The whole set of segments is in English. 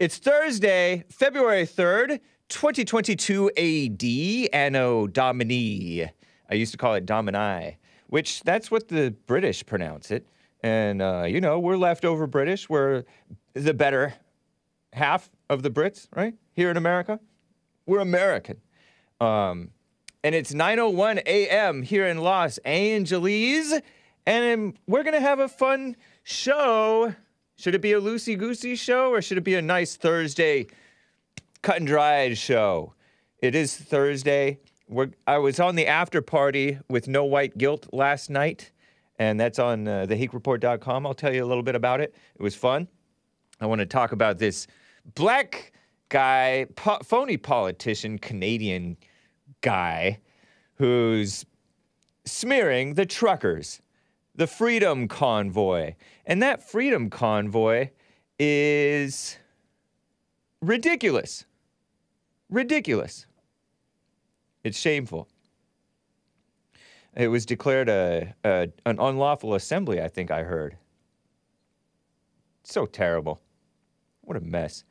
It's Thursday, February 3rd, 2022 AD, Anno Domini. I used to call it Domini, which that's what the British pronounce it. And, uh, you know, we're leftover British. We're the better half of the Brits, right? Here in America. We're American. Um, and it's 9:01 a.m. here in Los Angeles, and we're gonna have a fun show. Should it be a loosey goosey show or should it be a nice Thursday cut and dried show? It is Thursday. We're, I was on the after party with No White Guilt last night, and that's on uh. I'll tell you a little bit about it. It was fun. I want to talk about this black guy, po- phony politician, Canadian guy, who's smearing the truckers the Freedom Convoy. And that Freedom Convoy is ridiculous. Ridiculous. It's shameful. It was declared a, a, an unlawful assembly, I think I heard. So terrible. What a mess.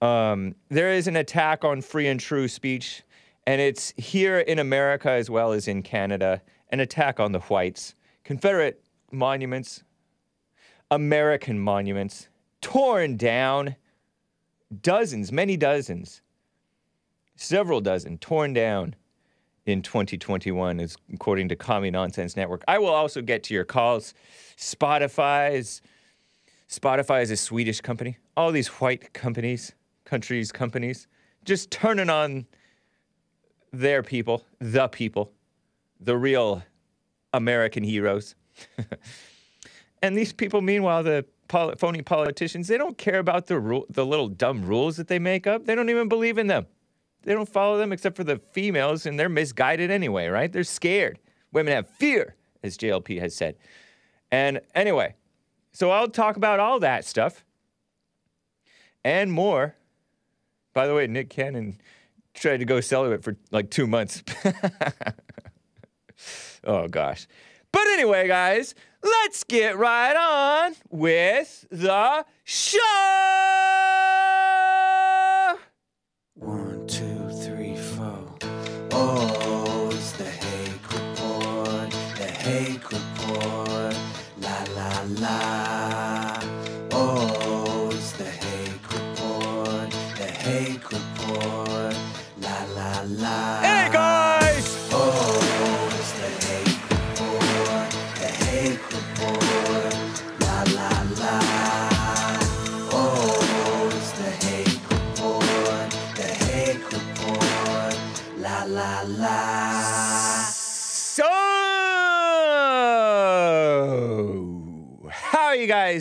Um, there is an attack on free and true speech, and it's here in America as well as in Canada, an attack on the whites. Confederate monuments, American monuments, torn down, dozens, many dozens, several dozen torn down in 2021, is according to Commie Nonsense Network. I will also get to your calls. Spotify is Spotify is a Swedish company. All these white companies, countries, companies, just turning on their people, the people, the real American heroes. and these people, meanwhile, the phony politicians, they don't care about the ru- the little dumb rules that they make up. They don't even believe in them. They don't follow them except for the females, and they're misguided anyway, right? They're scared. Women have fear, as JLP has said. And anyway, so I'll talk about all that stuff and more. By the way, Nick Cannon tried to go celibate for like two months. oh, gosh. But anyway, guys, let's get right on with the show.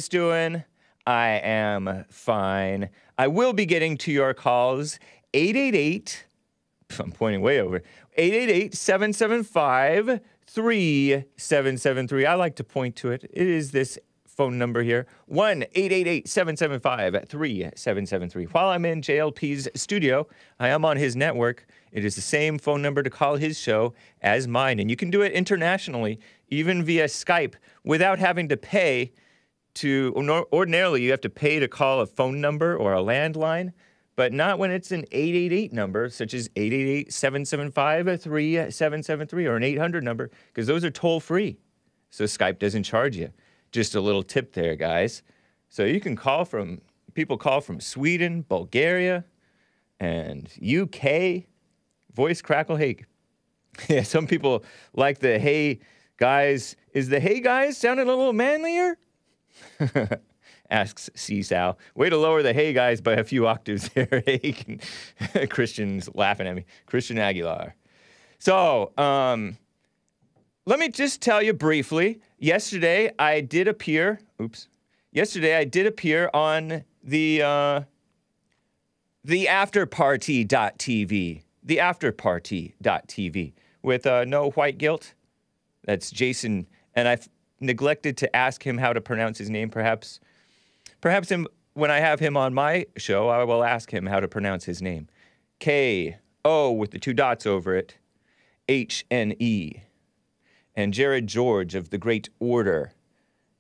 Doing? I am fine. I will be getting to your calls. 888, I'm pointing way over, 888 775 3773. I like to point to it. It is this phone number here 1 888 775 3773. While I'm in JLP's studio, I am on his network. It is the same phone number to call his show as mine. And you can do it internationally, even via Skype, without having to pay to. Ordinarily, you have to pay to call a phone number or a landline, but not when it's an 888 number, such as 888 775 3773 or an 800 number, because those are toll free. So Skype doesn't charge you. Just a little tip there, guys. So you can call from, people call from Sweden, Bulgaria, and UK. Voice crackle hey. Yeah, some people like the hey guys. Is the hey guys sounding a little manlier? Asks Sal. Way to lower the hey guys by a few octaves there. Hey, Christian's laughing at me. Christian Aguilar. So, um, let me just tell you briefly. Yesterday, I did appear. Oops. Yesterday, I did appear on the uh, the afterparty.tv. The afterparty.tv with uh, no white guilt. That's Jason, and I've neglected to ask him how to pronounce his name. Perhaps, perhaps him, when I have him on my show, I will ask him how to pronounce his name. K O with the two dots over it. H N E and Jared George of the Great Order.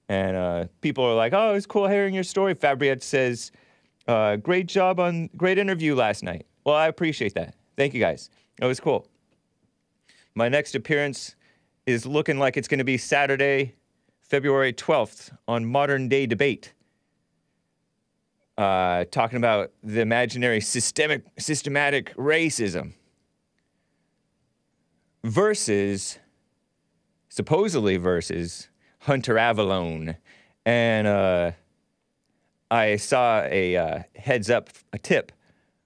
And uh, people are like, oh, it's cool hearing your story. Fabriette says, Uh, great job on great interview last night. Well, I appreciate that. Thank you guys. It was cool. My next appearance is looking like it's going to be Saturday, February 12th on Modern Day Debate. Uh, talking about the imaginary systemic, systematic racism versus, supposedly versus, Hunter Avallone. And uh, I saw a uh, heads up, a tip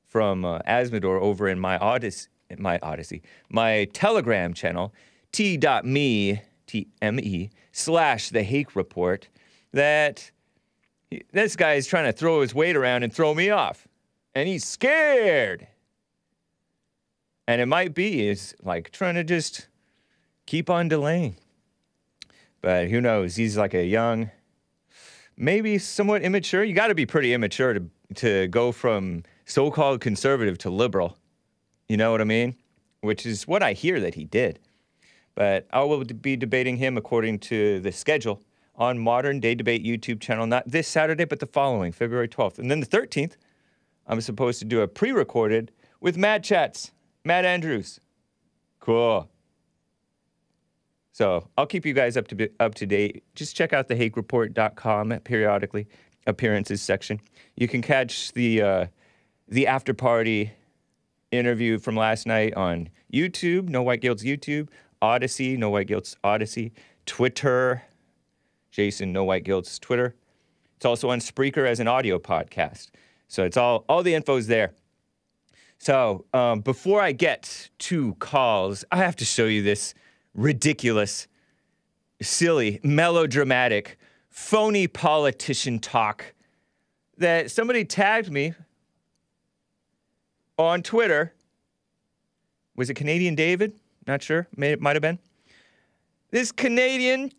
from uh, Asmodor over in my Odysee, my Odysee, my Telegram channel, t.me, T-M-E, slash the Hake Report, that this guy is trying to throw his weight around and throw me off. And he's scared. And it might be is like trying to just keep on delaying. But who knows? He's like a young, maybe somewhat immature. You got to be pretty immature to to go from so-called conservative to liberal. You know what I mean? Which is what I hear that he did. But I will be debating him according to the schedule on Modern Day Debate YouTube channel, not this Saturday, but the following, February 12th. And then the 13th, I'm supposed to do a pre recorded with Matt Chats, Matt Andrews. Cool. So I'll keep you guys up to up to date. Just check out the HakeReport.com periodically appearances section. You can catch the uh, the after party interview from last night on YouTube, No White Guilt's YouTube, Odysee, No White Guilt's Odysee, Twitter, Jason No White Guilt's Twitter. It's also on Spreaker as an audio podcast. So it's all all the info's there. So um, before I get to calls, I have to show you this ridiculous, silly, melodramatic, phony politician talk that somebody tagged me on Twitter. Was it Canadian David? Not sure. May, it might have been. This Canadian,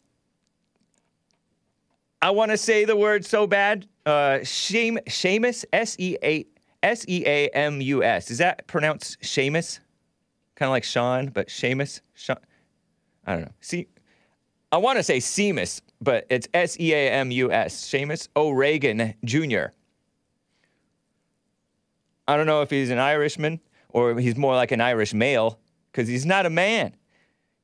I want to say the word so bad. Uh, shame, Seamus, S E A S E A M U S. Is that pronounced Seamus? Kind of like Sean, but Seamus. Sean. I don't know. See, I want to say Seamus, but it's S E A M U S. Seamus O'Regan Jr. I don't know if he's an Irishman or he's more like an Irish male because he's not a man.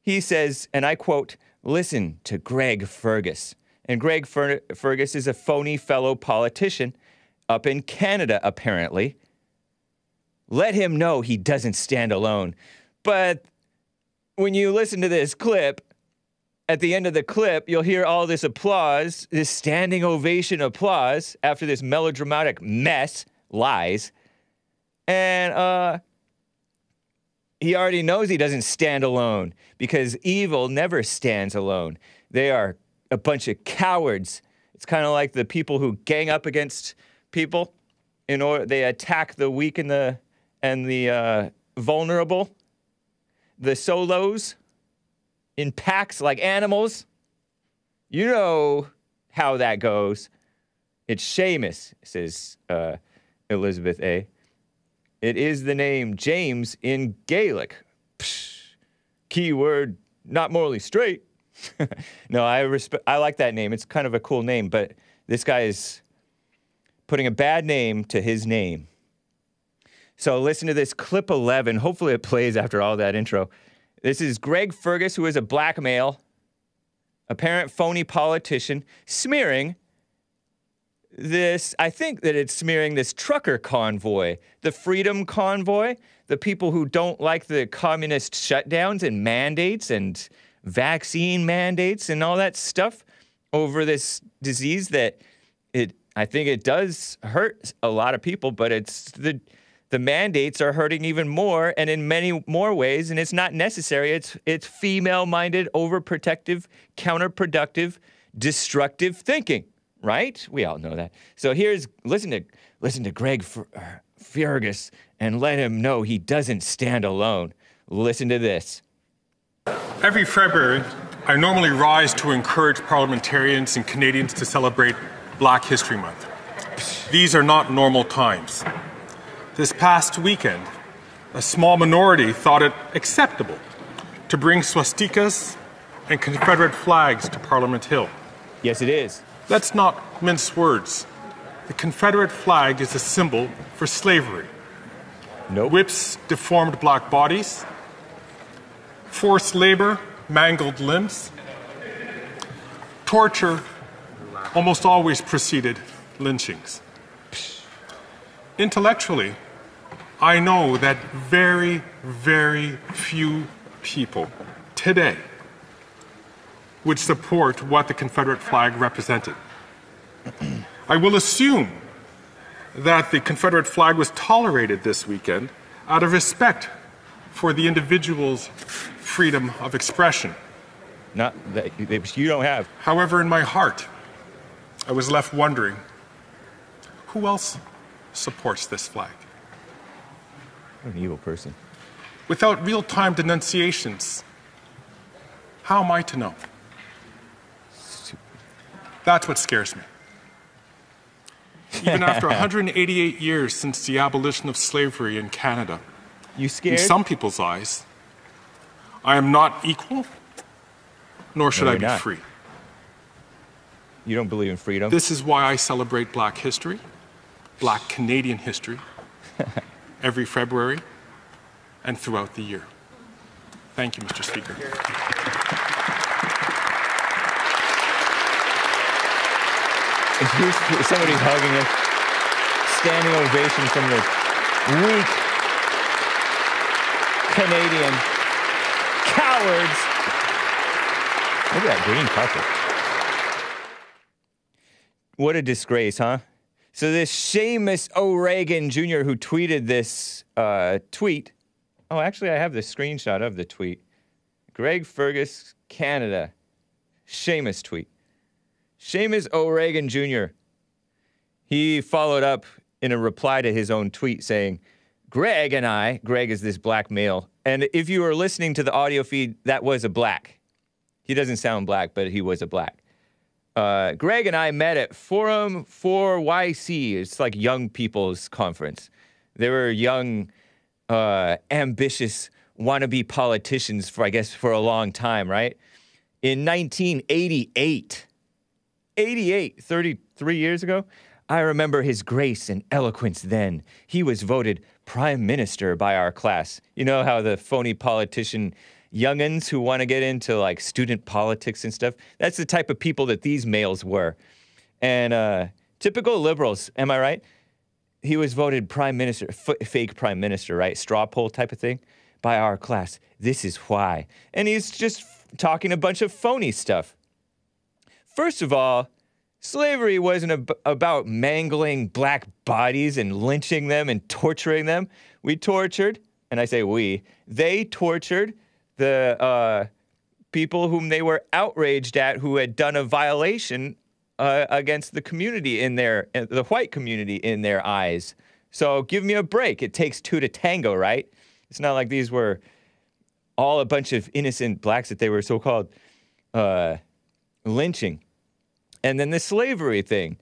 He says, and I quote, listen to Greg Fergus. And Greg Fer- Fergus is a phony fellow politician up in Canada, apparently. Let him know he doesn't stand alone. But when you listen to this clip, at the end of the clip, you'll hear all this applause, this standing ovation applause after this melodramatic mess, lies. And uh, he already knows he doesn't stand alone because evil never stands alone. They are a bunch of cowards. It's kind of like the people who gang up against people in order they attack the weak and the and the uh, vulnerable, the solos in packs like animals. You know how that goes. It's Seamus, says uh, Elizabeth A. It is the name James in Gaelic. Psh, keyword not morally straight. no, I respect. I like that name. It's kind of a cool name, but this guy is putting a bad name to his name. So listen to this clip 11. Hopefully it plays after all that intro. This is Greg Fergus, who is a black male, apparent phony politician, smearing this. I think that it's smearing this trucker convoy, the Freedom Convoy, the people who don't like the communist shutdowns and mandates and vaccine mandates and all that stuff over this disease that it I think it does hurt a lot of people, but it's the the mandates are hurting even more and in many more ways and it's not necessary it's it's female-minded overprotective counterproductive destructive thinking right we all know that so here's listen to listen to greg Fer- fergus and let him know he doesn't stand alone listen to this Every February, I normally rise to encourage parliamentarians and Canadians to celebrate Black History Month. These are not normal times. This past weekend, a small minority thought it acceptable to bring swastikas and Confederate flags to Parliament Hill. yes it is Let's not mince words. the Confederate flag is a symbol for slavery. Nope. Whips deformed black bodies, forced labor, mangled limbs, torture almost always preceded lynchings. Intellectually, I know that very, very few people today would support what the Confederate flag represented. I will assume that the Confederate flag was tolerated this weekend out of respect for the individual's freedom of expression. Not that you don't have. However, in my heart, I was left wondering who else supports this flag? What an evil person. Without real time denunciations, how am I to know? That's what scares me. Even after 188 years since the abolition of slavery in Canada, You in some people's eyes, I am not equal, nor should No, I be not. free. you don't believe in freedom. This is why I celebrate Black history, Black Canadian history, every February and throughout the year. Thank you, Mr. Speaker. And here's somebody's hugging him. Standing ovation from the weak Canadian cowards. Look at that green carpet. What a disgrace, huh? So this Seamus O'Regan Jr. who tweeted this uh, tweet. Oh, actually, I have the screenshot of the tweet. Greg Fergus, Canada. Seamus tweet. Seamus O'Regan Jr. He followed up in a reply to his own tweet saying, Greg and I, Greg is this black male, and if you were listening to the audio feed, that was a black. He doesn't sound black, but he was a black. Uh, Greg and I met at Forum 4YC. It's like young people's conference. They were young, uh, ambitious, wannabe politicians for, I guess, for a long time, right? In 1988, 88, 33 years ago. I remember his grace and eloquence then. He was voted prime minister by our class. You know how the phony politician youngins who want to get into like student politics and stuff? That's the type of people that these males were. And uh, typical liberals, am I right? He was voted prime minister, f- fake prime minister, right? Straw poll type of thing by our class. This is why. And he's just f- talking a bunch of phony stuff. First of all, slavery wasn't ab- about mangling black bodies and lynching them and torturing them. We tortured, and I say we, they tortured the uh, people whom they were outraged at who had done a violation uh, against the community in their, uh, the white community in their eyes. So give me a break. It takes two to tango, right? It's not like these were all a bunch of innocent blacks that they were so called uh, lynching. And then the slavery thing.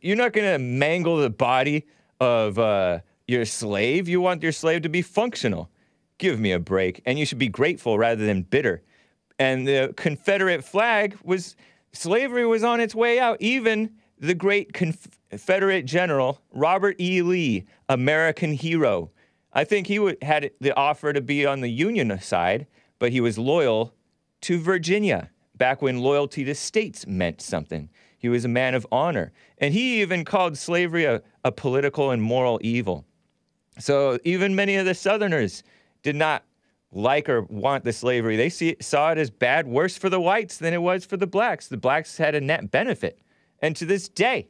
You're not going to mangle the body of uh, your slave. You want your slave to be functional. Give me a break. And you should be grateful rather than bitter. And the Confederate flag was, slavery was on its way out. Even the great Confederate general, Robert E. Lee, American hero. I think he would, had the offer to be on the Union side, but he was loyal to Virginia back when loyalty to states meant something. He was a man of honor. And he even called slavery a, a political and moral evil. So even many of the Southerners did not like or want the slavery. They see, saw it as bad, worse for the whites than it was for the blacks. The blacks had a net benefit. And to this day,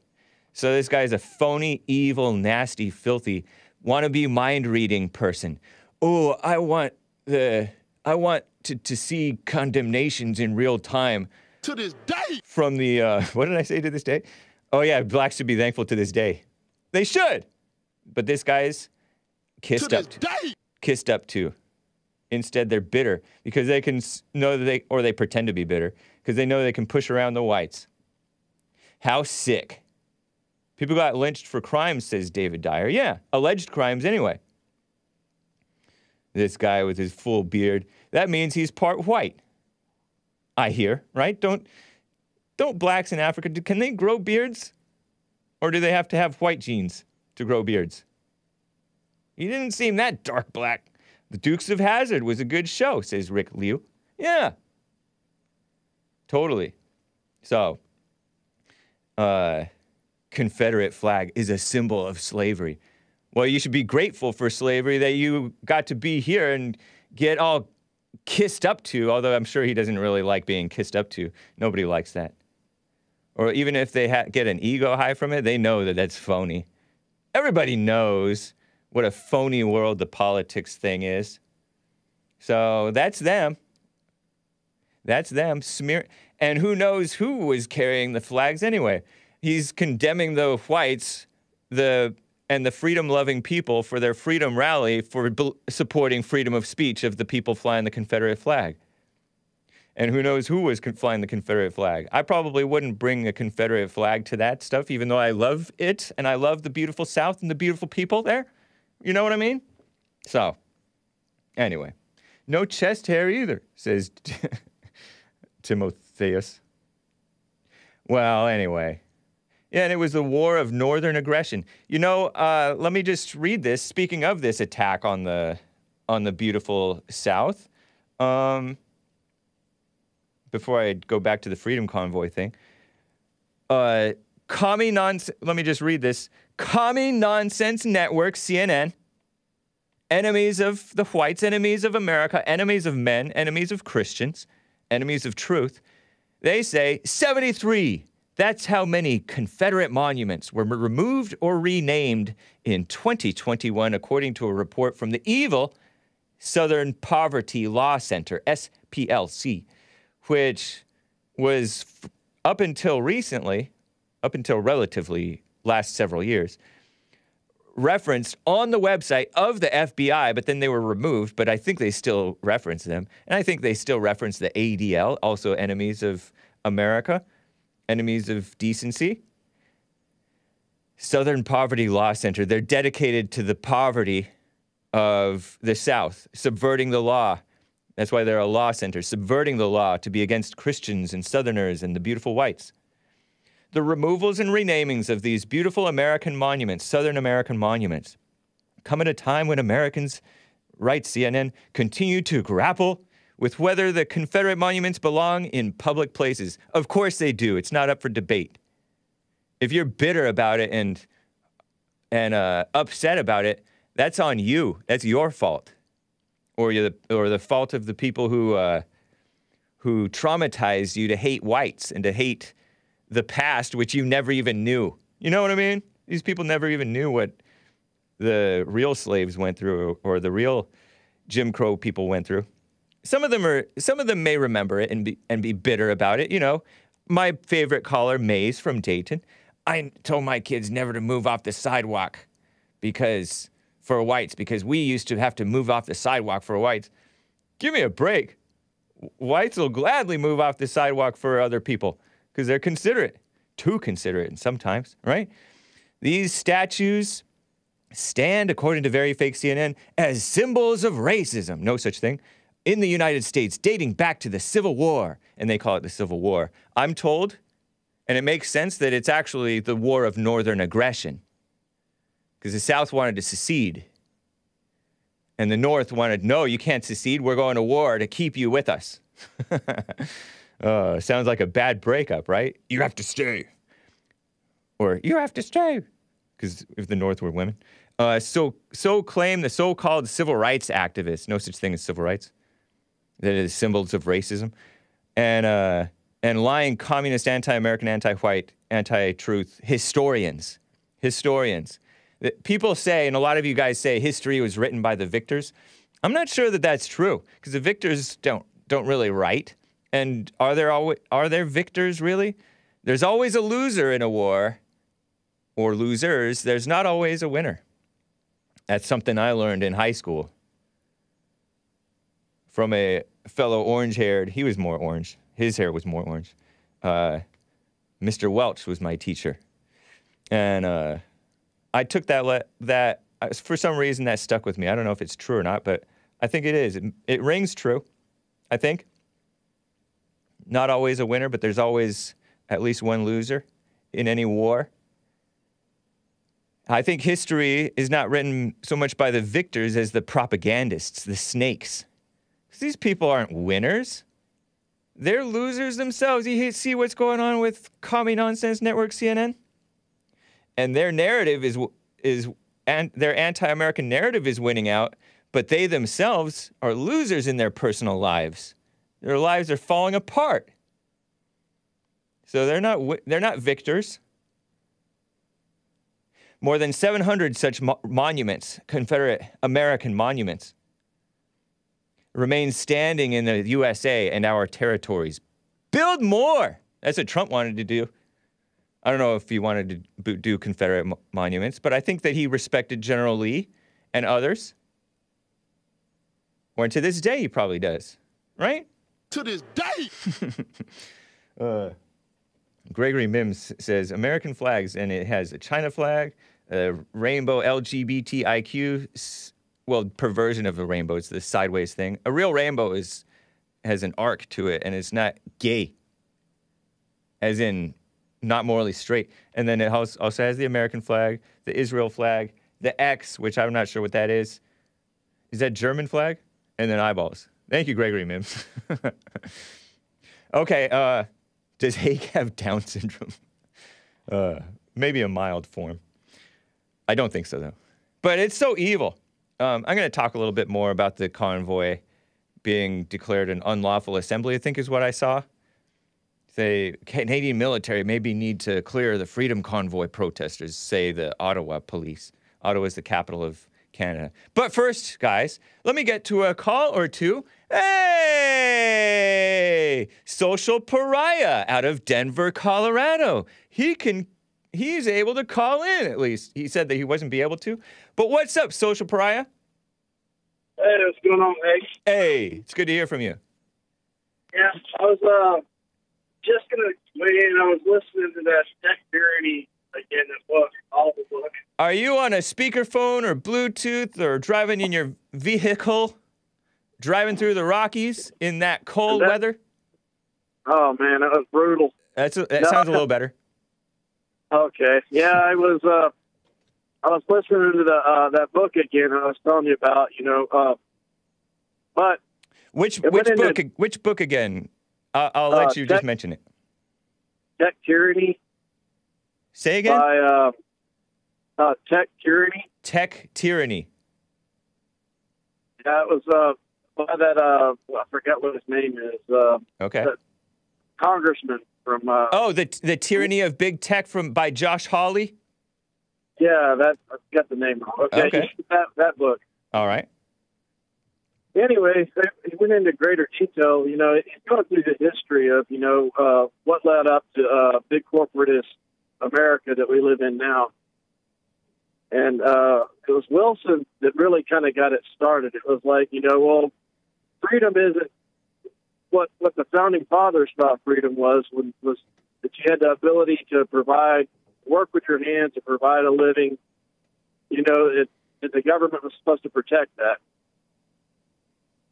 so this guy is a phony, evil, nasty, filthy, wannabe mind reading person. Oh, I want the I want to, to see condemnations in real time to this day. from the uh, what did I say to this day? Oh yeah, blacks should be thankful to this day. They should, but this guy's kissed up, to, day. kissed up to. Instead, they're bitter because they can know that they or they pretend to be bitter because they know they can push around the whites. How sick! People got lynched for crimes, says David Dyer. Yeah, alleged crimes anyway. This guy with his full beard. That means he's part white. I hear, right? Don't don't blacks in Africa do- can they grow beards? Or do they have to have white genes to grow beards? He didn't seem that dark black. The Dukes of Hazzard was a good show, says Rick Liu. Yeah. Totally. So, uh, Confederate flag is a symbol of slavery. Well, you should be grateful for slavery that you got to be here and get all kissed up to, although I'm sure he doesn't really like being kissed up to. Nobody likes that. Or even if they ha- get an ego high from it, they know that that's phony. Everybody knows what a phony world the politics thing is. So that's them. That's them smear. And who knows who was carrying the flags anyway? He's condemning the whites, the and the freedom-loving people for their freedom rally for supporting freedom of speech of the people flying the Confederate flag. And who knows who was flying the Confederate flag? I probably wouldn't bring a Confederate flag to that stuff, even though I love it and I love the beautiful South and the beautiful people there. You know what I mean? So, anyway, no chest hair either, says Timotheus. Well, anyway. Yeah, and it was the War of Northern Aggression. You know, uh, let me just read this. Speaking of this attack on the on the beautiful South, um, before I go back to the Freedom Convoy thing, uh, commie nonsense. Let me just read this. Commie nonsense network CNN. Enemies of the whites, enemies of America, enemies of men, enemies of Christians, enemies of truth. They say 73 that's how many Confederate monuments were removed or renamed in 2021, according to a report from the evil Southern Poverty Law Center, SPLC, which was up until recently, up until relatively last several years, referenced on the website of the FBI, but then they were removed. But I think they still reference them. And I think they still reference the ADL, also enemies of America enemies of decency. Southern Poverty Law Center, they're dedicated to the poverty of the South, subverting the law. That's why they're a law center, subverting the law to be against Christians and Southerners and the beautiful whites. The removals and renamings of these beautiful American monuments, Southern American monuments, come at a time when Americans, writes CNN, continue to grapple with whether the Confederate monuments belong in public places. Of course they do. It's not up for debate. If you're bitter about it and and uh, upset about it, that's on you. That's your fault, or the or the fault of the people who uh, who traumatized you to hate whites and to hate the past, which you never even knew. You know what I mean? These people never even knew what the real slaves went through, or the real Jim Crow people went through some of them are some of them may remember it and be and be bitter about it. You know, my favorite caller, Mays from Dayton. I told my kids never to move off the sidewalk because for whites because we used to have to move off the sidewalk for whites. Give me a break. Whites will gladly move off the sidewalk for other people because they're considerate, too considerate, and sometimes, right? These statues stand, according to very fake CNN, as symbols of racism. No such thing in the United States dating back to the Civil War, and they call it the Civil War. I'm told, and it makes sense that it's actually the War of Northern Aggression, because the South wanted to secede, and the North wanted, no, you can't secede. We're going to war to keep you with us. uh, sounds like a bad breakup, right? You have to stay. Or you have to stay, because if the North were women. Uh, so, so claim the so-called civil rights activists. No such thing as civil rights that is symbols of racism, and uh, and lying communist, anti-American, anti-white, anti-truth historians, historians. People say, and a lot of you guys say, history was written by the victors. I'm not sure that that's true because the victors don't don't really write. And are there always are there victors really? There's always a loser in a war, or losers. There's not always a winner. That's something I learned in high school from a fellow orange haired, he was more orange. His hair was more orange. Uh, Mr. Welch was my teacher. And uh, I took that, le- that uh, for some reason, that stuck with me. I don't know if it's true or not, but I think it is. It, it rings true, I think. Not always a winner, but there's always at least one loser in any war. I think history is not written so much by the victors as the propagandists, the snakes. These people aren't winners. They're losers themselves. You see what's going on with Commie Nonsense Network CNN? And their narrative is is and their anti-American narrative is winning out, but they themselves are losers in their personal lives. Their lives are falling apart. So they're not they're not victors. More than 700 such mo- monuments, Confederate American monuments, remain standing in the USA and our territories. Build more. That's what Trump wanted to do. I don't know if he wanted to do Confederate mo- monuments, but I think that he respected General Lee and others. Or to this day, he probably does, right? To this day. Uh, Gregory Mims says American flags, and it has a China flag, a rainbow LGBTIQ, well, perversion of a rainbow. It's the sideways thing. A real rainbow is has an arc to it, and it's not gay, as in not morally straight. And then it also has the American flag, the Israel flag, the X, which I'm not sure what that is. Is that German flag? And then eyeballs. Thank you, Gregory Mims. okay. Uh, does Hake have Down syndrome? Uh, maybe a mild form. I don't think so, though. But it's so evil. Um, I'm going to talk a little bit more about the convoy being declared an unlawful assembly, I think is what I saw. The Canadian military maybe need to clear the Freedom Convoy protesters, say the Ottawa police. Ottawa is the capital of Canada. But first, guys, let me get to a call or two. Hey, social pariah out of Denver, Colorado. He can, he's able to call in at least. He said that he wasn't be able to. But what's up, social pariah? Hey, what's going on, Hank? Hey, it's good to hear from you. Yeah, I was uh just gonna weigh in. I was listening to that tech tyranny again. That book, awful book. Are you on a speakerphone or Bluetooth or driving in your vehicle, driving through the Rockies in that cold that- weather? Oh man, that was brutal. That's a, that No. sounds a little better. Okay, yeah, I was uh I was listening to the uh that book again. I was telling you about, you know, uh but Which which went into- book? Which book again? I'll let Uh, you just mention it. tech tyranny Say again. by uh, uh tech tyranny. Tech tyranny. That was uh by that uh I forgot what his name is. Uh Okay. Congressman from uh Oh, the the tyranny of big tech from by Josh Hawley. yeah, that I forgot the name wrong. Okay, Okay. that that book. All right. anyway, he went into greater detail. You know, he's going through the history of you know uh, what led up to uh, big corporatist America that we live in now. And uh, it was Wilson that really kind of got it started. It was like, you know, well, freedom isn't what what the founding fathers thought freedom was. Was, was that you had the ability to provide, work with your hands, to provide a living. You know, it, that the government was supposed to protect that.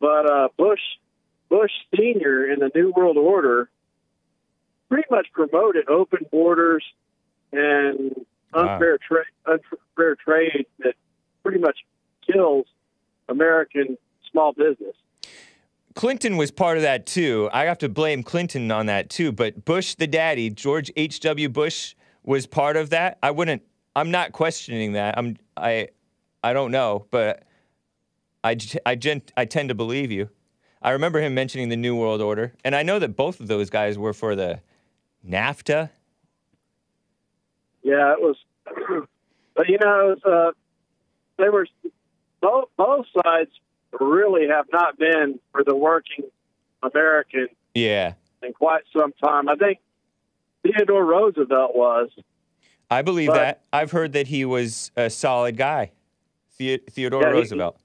But uh, Bush, Bush Senior in the New World Order, pretty much promoted open borders and Wow. unfair trade, unfair trade that pretty much kills American small business. Clinton was part of that too. I have to blame Clinton on that too. But Bush, the daddy, George H. W. Bush, was part of that. I wouldn't. I'm not questioning that. I'm. I. I don't know, but I. I, gen, I tend to believe you. I remember him mentioning the New World Order, and I know that both of those guys were for the NAFTA. Yeah, it was. But you know, was, uh, they were both both sides really have not been for the working American Yeah, in quite some time. I think Theodore Roosevelt was. I believe But- that. I've heard that he was a solid guy, the- Theodore Yeah, he- Roosevelt.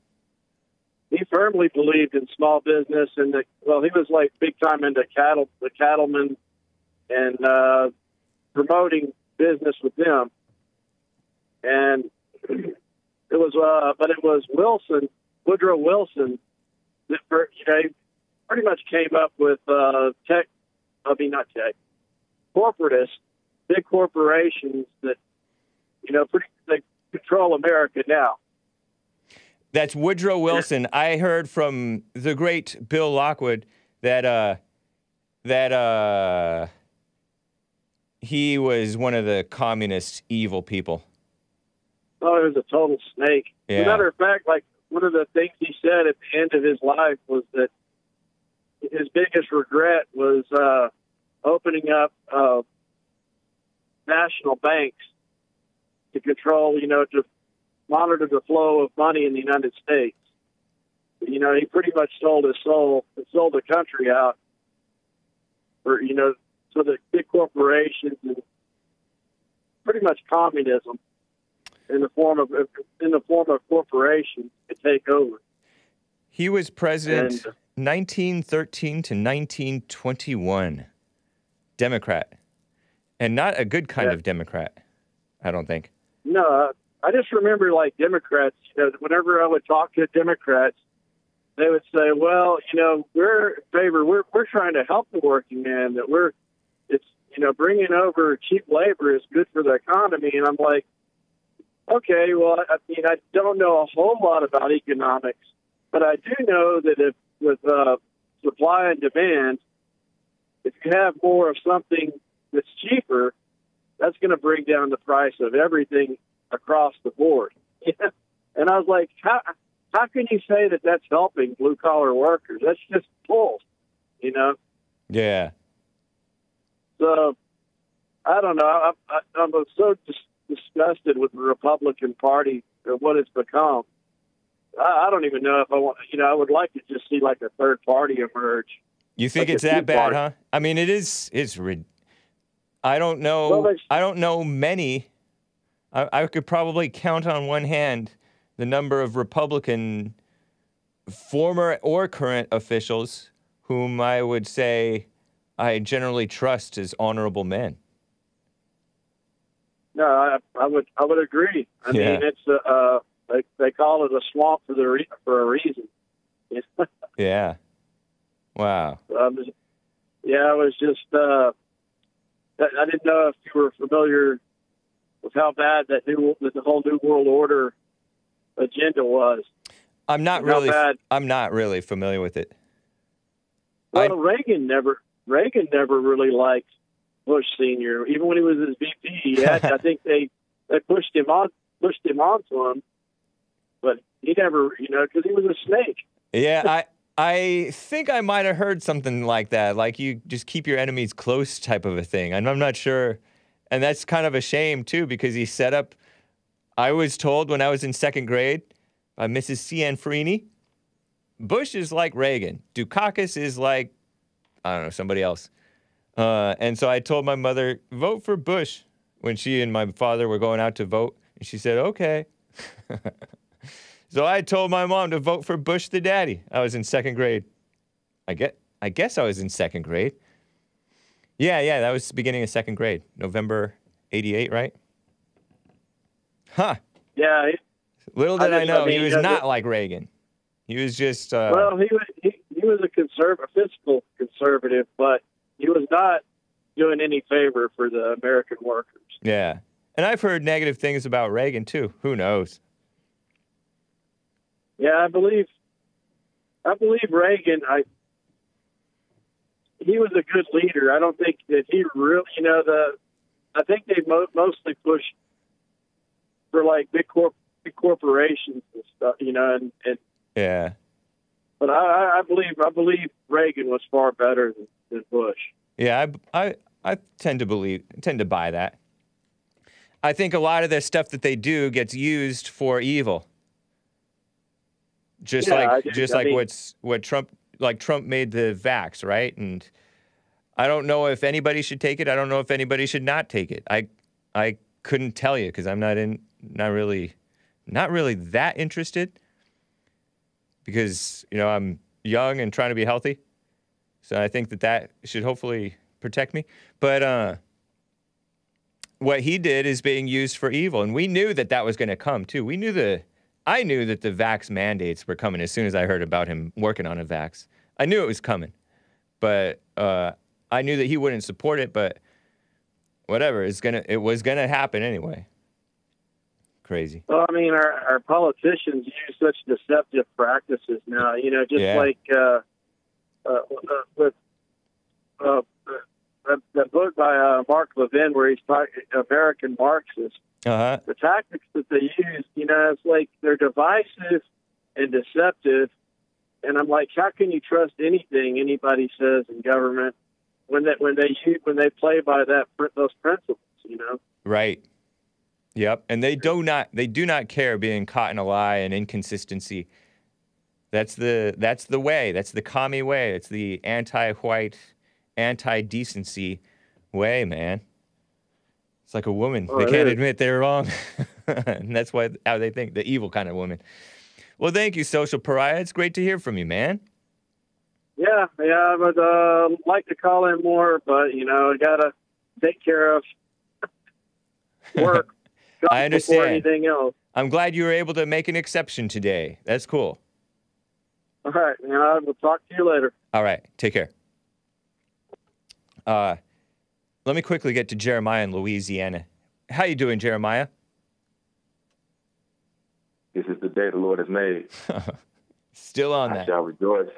He firmly believed in small business, and the, well, he was like big time into cattle, the cattlemen, and uh, promoting business with them. And it was, uh, but it was Wilson, Woodrow Wilson, that you know, pretty much came up with uh, tech. I mean, not tech, corporatists, big corporations that, you know, pretty they control America now. That's Woodrow Wilson. I heard from the great Bill Lockwood that uh, that uh, he was one of the communist evil people. Oh, he was a total snake. As a matter of fact, like one of the things he said at the end of his life was that his biggest regret was uh, opening up uh, national banks to control, you know, to monitor the flow of money in the United States. You know, he pretty much sold his soul, sold the country out for, you know, so that big corporations and pretty much communism in the form of in the form of corporations to take over. He was president And- 1913 to 1921, Democrat, and not a good kind Yeah. of Democrat. I don't think. No, uh, I just remember like Democrats. You know, whenever I would talk to Democrats, they would say, "Well, you know, we're in favor. We're we're trying to help the working man. That we're it's you know bringing over cheap labor is good for the economy." And I'm like, okay, well, I mean, I don't know a whole lot about economics, but I do know that if with uh, supply and demand, if you have more of something that's cheaper, that's going to bring down the price of everything across the board. and I was like, how how can you say that that's helping blue collar workers? That's just bull, you know. Yeah. So I don't know. I, I, I'm so dis- disgusted with the Republican Party and what it's become. I, I don't even know if I want. You know, I would like to just see like a third party emerge. You think Like it's that bad, Party. huh? I mean, it is. It's. rid- I don't know. Well, I don't know many. I, I could probably count on one hand the number of Republican former or current officials whom I would say I generally trust as honorable men. No, I, I would I would agree. I Yeah. mean, it's a uh, they they call it a swamp for the re- for a reason. Yeah. Wow. Um, yeah, I was just uh, I I didn't know if you were familiar with how bad that new that the whole new world order agenda was. I'm not really. bad- I'm not really familiar with it. I- Well, Reagan never Reagan never really liked Bush Senior, even when he was his VP. He had, I think they they pushed him on pushed him onto him, but he never, you know, because he was a snake. Yeah, I I think I might have heard something like that, like you just keep your enemies close type of a thing. And I'm not sure, and that's kind of a shame too because he set up. I was told when I was in second grade uh, by Mrs. Cianfrini, Bush is like Reagan. Dukakis is like I don't know somebody else. Uh, and so I told my mother vote for Bush when she and my father were going out to vote, and she said okay. So I told my mom to vote for Bush the daddy. I was in second grade. I get I guess I was in second grade. Yeah, yeah, that was beginning of second grade. November 88, right? Huh. Yeah, he, Little did I, know I mean, he was not like Reagan. He was just uh well, he was he, he was a conservative, fiscal conservative, but he was not doing any favor for the American workers. yeah. And I've heard negative things about Reagan too. Who knows? Yeah, I believe. I believe Reagan. I he was a good leader. I don't think that he really, you know, the. I think they mo- mostly pushed for like big corp big corporations and stuff, you know, and, and Yeah. but I, I- I believe I believe Reagan was far better than, than Bush. Yeah, I, I, I tend to believe, tend to buy that. I think a lot of the stuff that they do gets used for evil. Just Yeah, like, do. just like mean- what's what Trump, like Trump made the vax right, and I don't know if anybody should take it. I don't know if anybody should not take it. I, I couldn't tell you because I'm not in, not really, not really that interested. Because you know I'm young and trying to be healthy. So I think that that should hopefully protect me. But uh, what he did is being used for evil, and we knew that that was going to come too. We knew the, I knew that the vax mandates were coming as soon as I heard about him working on a vax. I knew it was coming, but uh, I knew that he wouldn't support it. But whatever, it's gonna, it was gonna happen anyway. Crazy. Well, I mean, our, our politicians use such deceptive practices now. You know, just Yeah. like uh, uh, uh, with uh, that, that book by uh, Mark Levin, where he's talking American Marxists. Uh huh. The tactics that they use, you know, it's like they're divisive and deceptive. And I'm like, how can you trust anything anybody says in government when that when they when they play by that those principles? You know. Right. Yep. And they do not they do not care being caught in a lie and inconsistency. That's the that's the way. That's the commie way. It's the anti-white, anti-decency way, man. It's like a woman. Oh, they can't is. admit they're wrong. and that's why how they think, the evil kind of woman. Well, thank you, social pariah. It's great to hear from you, man. Yeah, yeah, I would uh, like to call in more, but you know, I gotta take care of work. I understand. anything else. I'm glad you were able to make an exception today. That's cool. All right, man. I will talk to you later. All right. Take care. Uh, let me quickly get to Jeremiah in Louisiana. How you doing, Jeremiah? This is the day the Lord has made. Still on I that. shall rejoice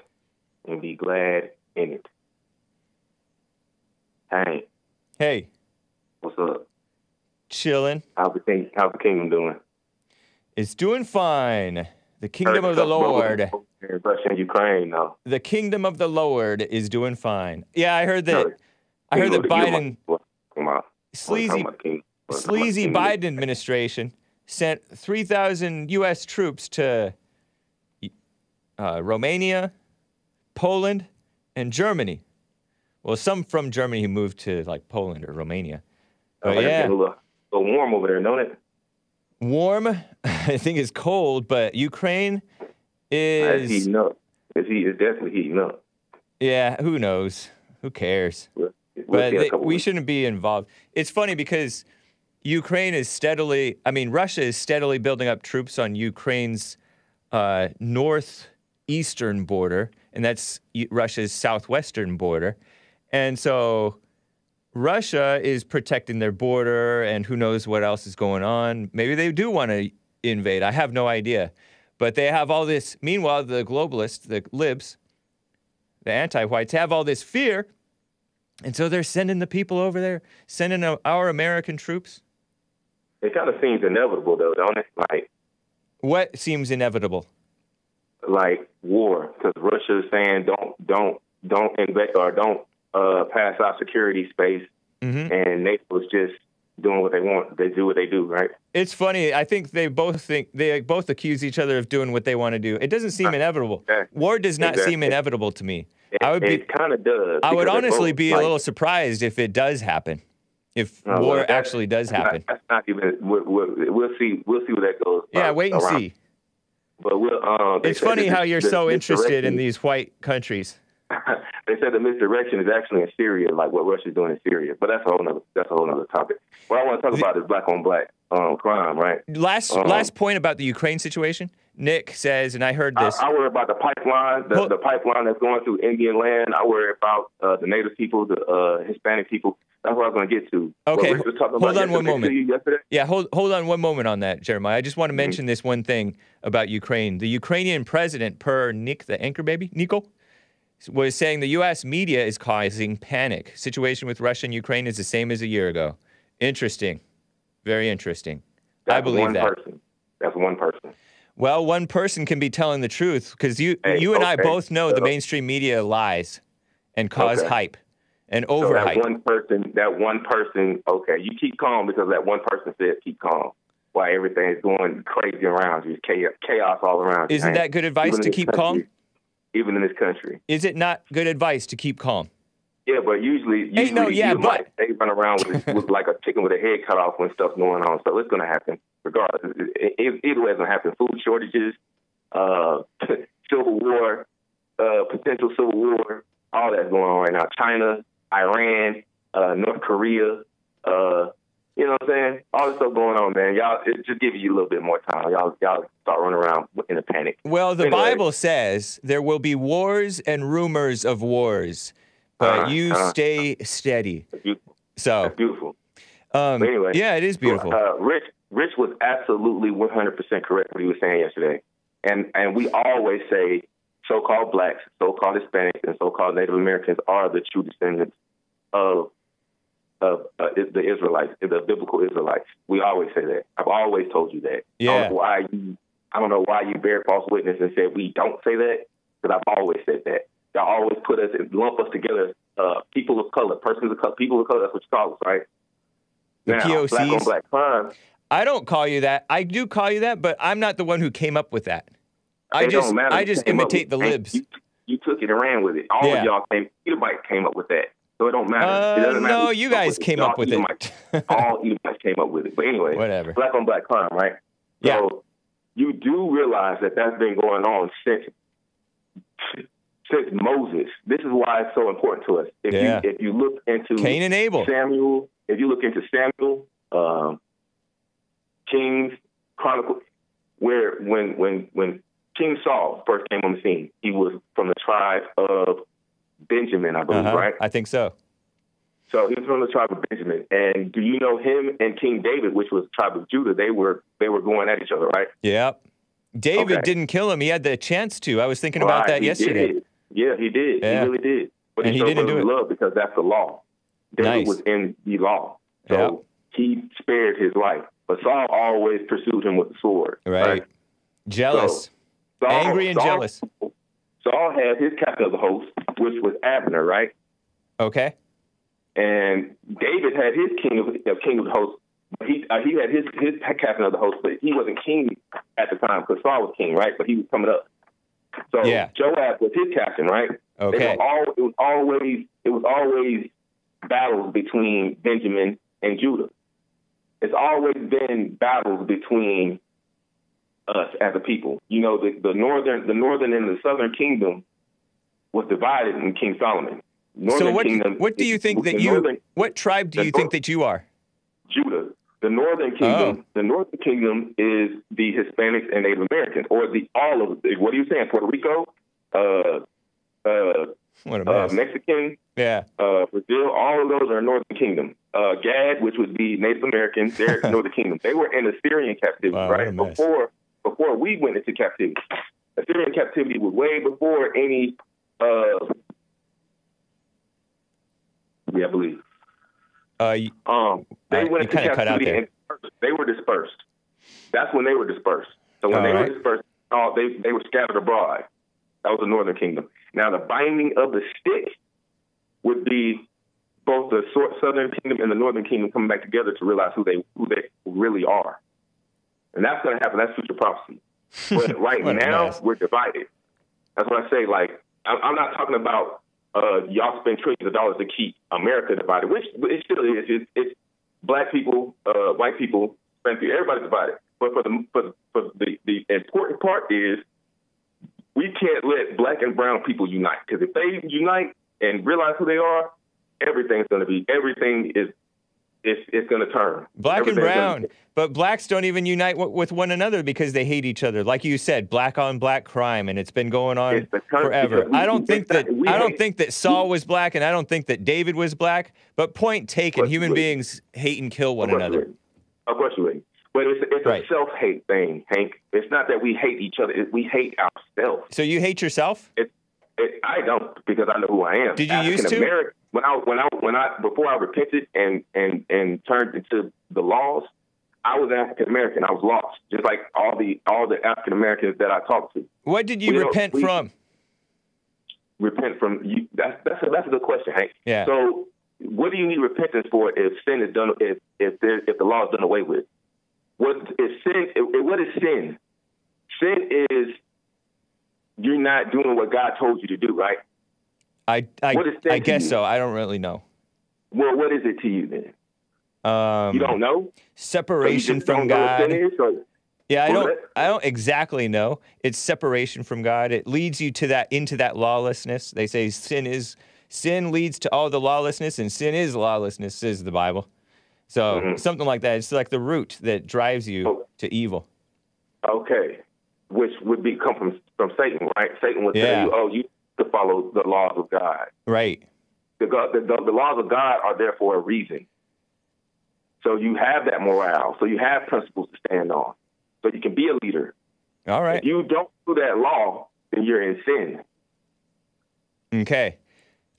and be glad in it. Hey, Hey, what's up? chilling. How's the king? How's the kingdom doing? It's doing fine. The kingdom Heard of the Lord. in Russia and Ukraine now. The kingdom of the Lord is doing fine. Yeah, I heard that. No, I heard that Biden, Come sleazy, king- sleazy. Biden administration sent 3,000 U.S. troops to uh, Romania, Poland, and Germany. Well, some from Germany who moved to like Poland or Romania. Oh, But it's yeah, a little, a little warm over there, don't it? warm. I think it's cold, but Ukraine Is. heating up. It's, heat, it's definitely heating up. Yeah, who knows? Who cares? We'll, we'll but see in a they- we weeks. shouldn't be involved. It's funny because Ukraine is steadily, I mean, Russia is steadily building up troops on Ukraine's uh, northeastern border, and that's Russia's southwestern border. And so Russia is protecting their border, and who knows what else is going on. Maybe they do want to invade. I have no idea. But they have all this. Meanwhile, the globalists, the libs, the anti whites have all this fear. And so they're sending the people over there, sending our American troops. It kind of seems inevitable, though, don't it? Like, What seems inevitable? like war, because Russia is saying don't, don't, don't invest or don't uh, pass our security space, Mhm. and NATO is just doing what they want. They do what they do, right? It's funny. I think they both think they both accuse each other of doing what they want to do. It doesn't seem inevitable. Exactly. War does not seem inevitable to me. It, I would be. kind of does. I would honestly be a little surprised if it does happen. If No, war actually does that's not- happen. That's not even. We'll, we'll, we'll see. We'll see where that goes. Yeah, uh, wait and around. see. But we'll. Um, It's funny how you're this so interested in these white countries. they said the misdirection is actually in Syria, like what Russia's doing in Syria. But that's a whole nother. That's a whole nother topic. What I want to talk about is black on black um, crime, right? Last Um, last point about the Ukraine situation. Nick says, and I heard this. I worry about the pipeline, the, Hold- the pipeline that's going through Indian land. I worry about uh, the Native people, the uh, Hispanic people. That's what I was going to get to. Okay, Rick was talking hold about on one moment. to you Yesterday. Yeah, hold hold on one moment on that, Jeremiah. I just want to Mm-hmm. mention this one thing about Ukraine. The Ukrainian president, per Nick the anchor baby, Nico, was saying the U.S. media is causing panic. Situation with Russia and Ukraine is the same as a year ago. Interesting, very interesting. I believe that. person. That's one person. Well, one person can be telling the truth because you Hey, you and I both know the mainstream media lies and cause Okay. hype and So that one person, that one person, okay, you keep calm because that one person said keep calm. Why everything is going crazy around you, chaos, chaos all around you. Isn't that good advice Even to keep country- calm? Even in this country. Is it not good advice to keep calm? Yeah, but usually, usually no, yeah, you but- might- they run around with, with like a chicken with a head cut off when stuff's going on. So it's going to happen regardless. It, it, it's going to happen. Food shortages, uh, civil war, uh, potential civil war, all that's going on right now. China, Iran, uh, North Korea, uh, you know what I'm saying? All this stuff going on, man. Y'all, it just give you a little bit more time. Y'all, y'all start running around in a panic. Well, the Anyway. Bible says there will be wars and rumors of wars, but Uh, you uh. stay steady. Beautiful. So, That's beautiful. um, anyway, yeah, it is beautiful. Uh, Rich, Rich was absolutely 100% correct what he was saying yesterday. And and we always say so-called blacks, so-called Hispanics, and so-called Native Americans are the true descendants of of uh, the Israelites, the biblical Israelites. We always say that. I've always told you that. I Yeah. don't know why you I don't know why you bear false witness and said we don't say that, but I've always said that. Y'all always put us and lump us together, uh, people of color, persons of color, people of color. That's what you call us, right? The now, black on black crime. I don't call you that. I do call you that, but I'm not the one who came up with that. I It just don't matter. I just imitate the libs. You, you took it and ran with it. All Yeah. of y'all came. Edomite came up with that, so it don't matter. Uh, it doesn't matter no, you came guys with came up with it. Edomites- all Edomites came up with it. But anyway, Whatever. Black on black crime, right? Yeah. You do realize that that's been going on since since Moses. This is why it's so important to us. If Yeah. you if you look into Cain and Abel. Samuel, if you look into Samuel, um, Kings, Chronicles, where when when when King Saul first came on the scene, he was from the tribe of Benjamin, I believe, Uh-huh. right? I think so. So he was from the tribe of Benjamin. And do you know him and King David, which was the tribe of Judah? They were they were going at each other, right? Yep. David Okay. didn't kill him. He had the chance to. I was thinking about Right, that yesterday. did. Yeah, he did. Yeah. He really did. But And he, he didn't do it. love because that's the law. David Nice. was in the law. So Yeah. he spared his life. But Saul always pursued him with the sword. Right. Jealous. Saul- Angry and Saul- jealous. Saul had his captain of the host, which was Abner, right? Okay. And David had his king of, of king of the host. He uh, he had his his captain of the host, but he wasn't king at the time because Saul was king, right? But he was coming up. So Yeah. Joab was his captain, right? Okay. all, it was always it was always battles between Benjamin and Judah. It's always been battles between us as a people. You know, the, the northern the northern and the southern kingdom was divided in King Solomon. Northern So what kingdom, what do you think that you northern, what tribe do you think that you are? Judah. The northern kingdom, Oh. the northern kingdom is the Hispanics and Native Americans, or the all of. What are you saying? Puerto Rico, uh, uh, What a uh. Mexican, yeah. uh, Brazil, all of those are Northern Kingdom. Uh, Gad, which would be Native Americans, they're Northern Kingdom. They were in Assyrian captivity, Wow, right? Before before we went into captivity. Assyrian captivity was way before any. Uh, yeah, I believe. Uh, Um, they Alright, went into kinda cut out captivity and they were dispersed. That's when they were dispersed. So when they Alright. were dispersed, oh, they they were scattered abroad. That was the Northern Kingdom. Now the binding of the stick would be both the Southern Kingdom and the Northern Kingdom coming back together to realize who they who they really are, and that's going to happen. That's future prophecy. But right now mess. we're divided. That's what I say. Like I'm not talking about uh, y'all spend trillions of dollars to keep America divided, which it still is. It's, it's black people, uh, white people, Spanish people, everybody's divided. But for the for, for the the important part is we can't let black and brown people unite because if they unite and realize who they are, everything's going to be everything is it's it's going to turn black and Everything's gonna- brown. But blacks don't even unite w- with one another because they hate each other. Like you said, black on black crime, and it's been going on forever. we- I don't think not- that I don't hate- think that Saul was black, and I don't think that David was black. But point taken, human beings hate and kill one another. Of course you would. But it's, it's Right. a self-hate thing, Hank. It's not that we hate each other. It, we hate ourselves. So you hate yourself? It, it, I don't because I know who I am. Did you used to? When I when I when I before I repented and and and turned into the laws, I was African American. I was lost, just like all the all the African Americans that I talked to. What did you We repent we- from? Repent from you. That's that's a, that's a good question, Hank. Yeah. So, what do you need repentance for if sin is done if if there, if the law is done away with? What is sin? What is sin? Sin is you're not doing what God told you to do, right? I I, What is sin I guess so. I don't really know. Well, what is it to you then? Um, You don't know. Separation just from God. is? Yeah, I don't. I don't exactly know. It's separation from God. It leads you to that into that lawlessness. They say sin is sin leads to all the lawlessness, and sin is lawlessness, says the Bible. So Mhm. something like that. It's like the root that drives you Oh. to evil. Okay, which would be come from from Satan, right? Satan would Yeah. tell you, "Oh, you to follow the laws of God." Right. The, the, the, the laws of God are there for a reason. So you have that morale. So you have principles to stand on. So you can be a leader. All right. If you don't do that law, then you're in sin. Okay.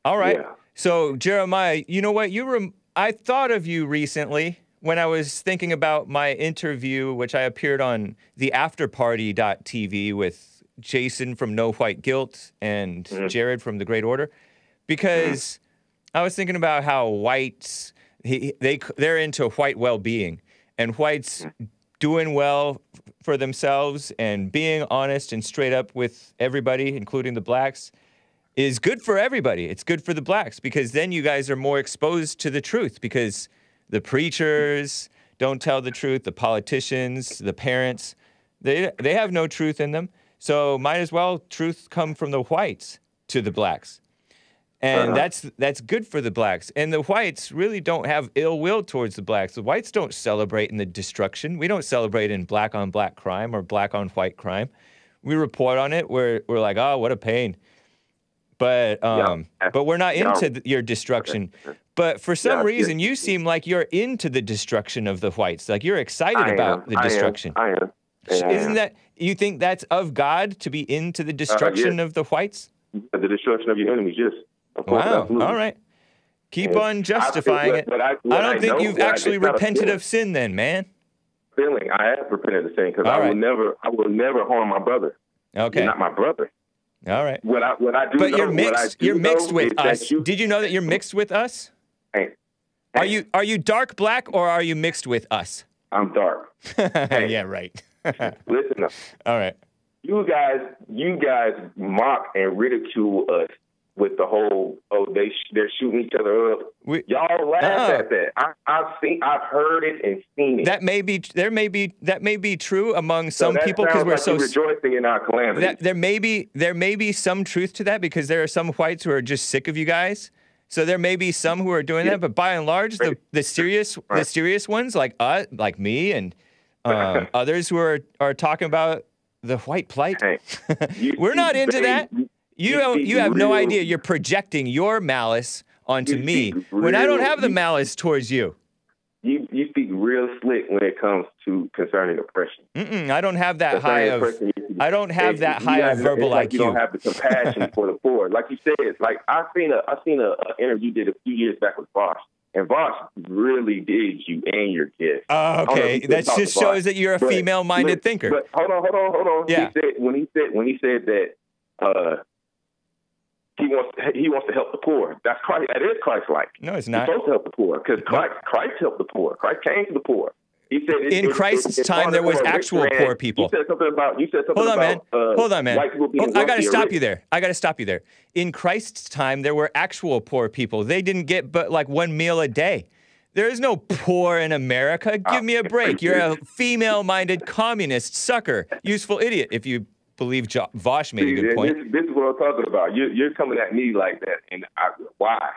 All right. Yeah. So Jeremiah, you know what? You rem- I thought of you recently when I was thinking about my interview, which I appeared on the afterparty.tv with Jason from No White Guilt and mm-hmm. Jared from The Great Order, because mm-hmm. I was thinking about how whites he, they they're into white well-being and whites mm. doing well for themselves and being honest and straight up with everybody, including the blacks is good for everybody. It's good for the blacks because then you guys are more exposed to the truth because the preachers don't tell the truth, the politicians, the parents, they they have no truth in them. So might as well truth come from the whites to the blacks. And that's that's good for the blacks. And the whites really don't have ill will towards the blacks. The whites don't celebrate in the destruction. We don't celebrate in black on black crime or black on white crime. We report on it. We're we're like, oh, what a pain but um, Yeah. but we're not Yeah. into th- your destruction. But for some Yeah, yeah. reason, you seem like you're into the destruction of the whites. Like you're excited I about am. the I am. destruction. I am. I Isn't that you think that's of God to be into the uh, destruction of the whites? the destruction of your enemies? Yes. Wow. absolutely. All right. Keep Yeah. on justifying what- it. what I- what I don't I think you've actually it's not a repented of sin then, man. Feeling I have repented of sin because I right. will never, I will never harm my brother. Okay. You're not my brother. All right. What I, what I do. But know, you're what I mixed. You're mixed with us. You, Did you know that you're mixed with us? Hey, Are you are you dark black or are you mixed with us? I'm dark. yeah, right. Listen up. All right. you guys, you guys mock and ridicule us with the whole oh they sh- they're shooting each other up. We- Y'all laugh Uh-uh. at that. I, I've seen, I've heard it and seen it. That may be there may be that may be true among some that people because we're like so rejoicing in our calamity. that there may be there may be some truth to that because there are some whites who are just sick of you guys. So there may be some who are doing that, but by and large, the, the serious the serious ones like us, like me, and um, others who are are talking about the white plight. Hey, We're not into that. You you don't. You have no idea. You're projecting your malice onto me when I don't have the malice towards you. You you speak real slick when it comes to concerning oppression. Mm-mm, I don't have that high of. I don't have that high of verbal like You don't have the compassion for the poor, like you said. Like I seen a I seen a, a interview you did a few years back with Vaush, and Vaush really digs you and your. Oh, I don't know okay. That just shows that you're a but- female-minded but- thinker. But hold on, hold on, hold on. Yeah. He said when he said when he said that uh, he wants he wants to help the poor. That's Christ. That is Christ-like. no, it's not. He's supposed to help the poor because Christ, Christ helped the poor. Christ came to the poor. He said In it- Christ's it- time, there was actual man- poor people. You said something about you said something Hold on, man. about uh, Hold on, man. White Oh, I got to stop you there. I got to stop you there. In Christ's time, there were actual poor people. They didn't get but like one meal a day. There is no poor in America. Give me a break. You're a female minded communist sucker, useful idiot, if you believe jo- Vaush made a good point. This, this is what I'm talking about. You're, you're coming at me like that, and I, why?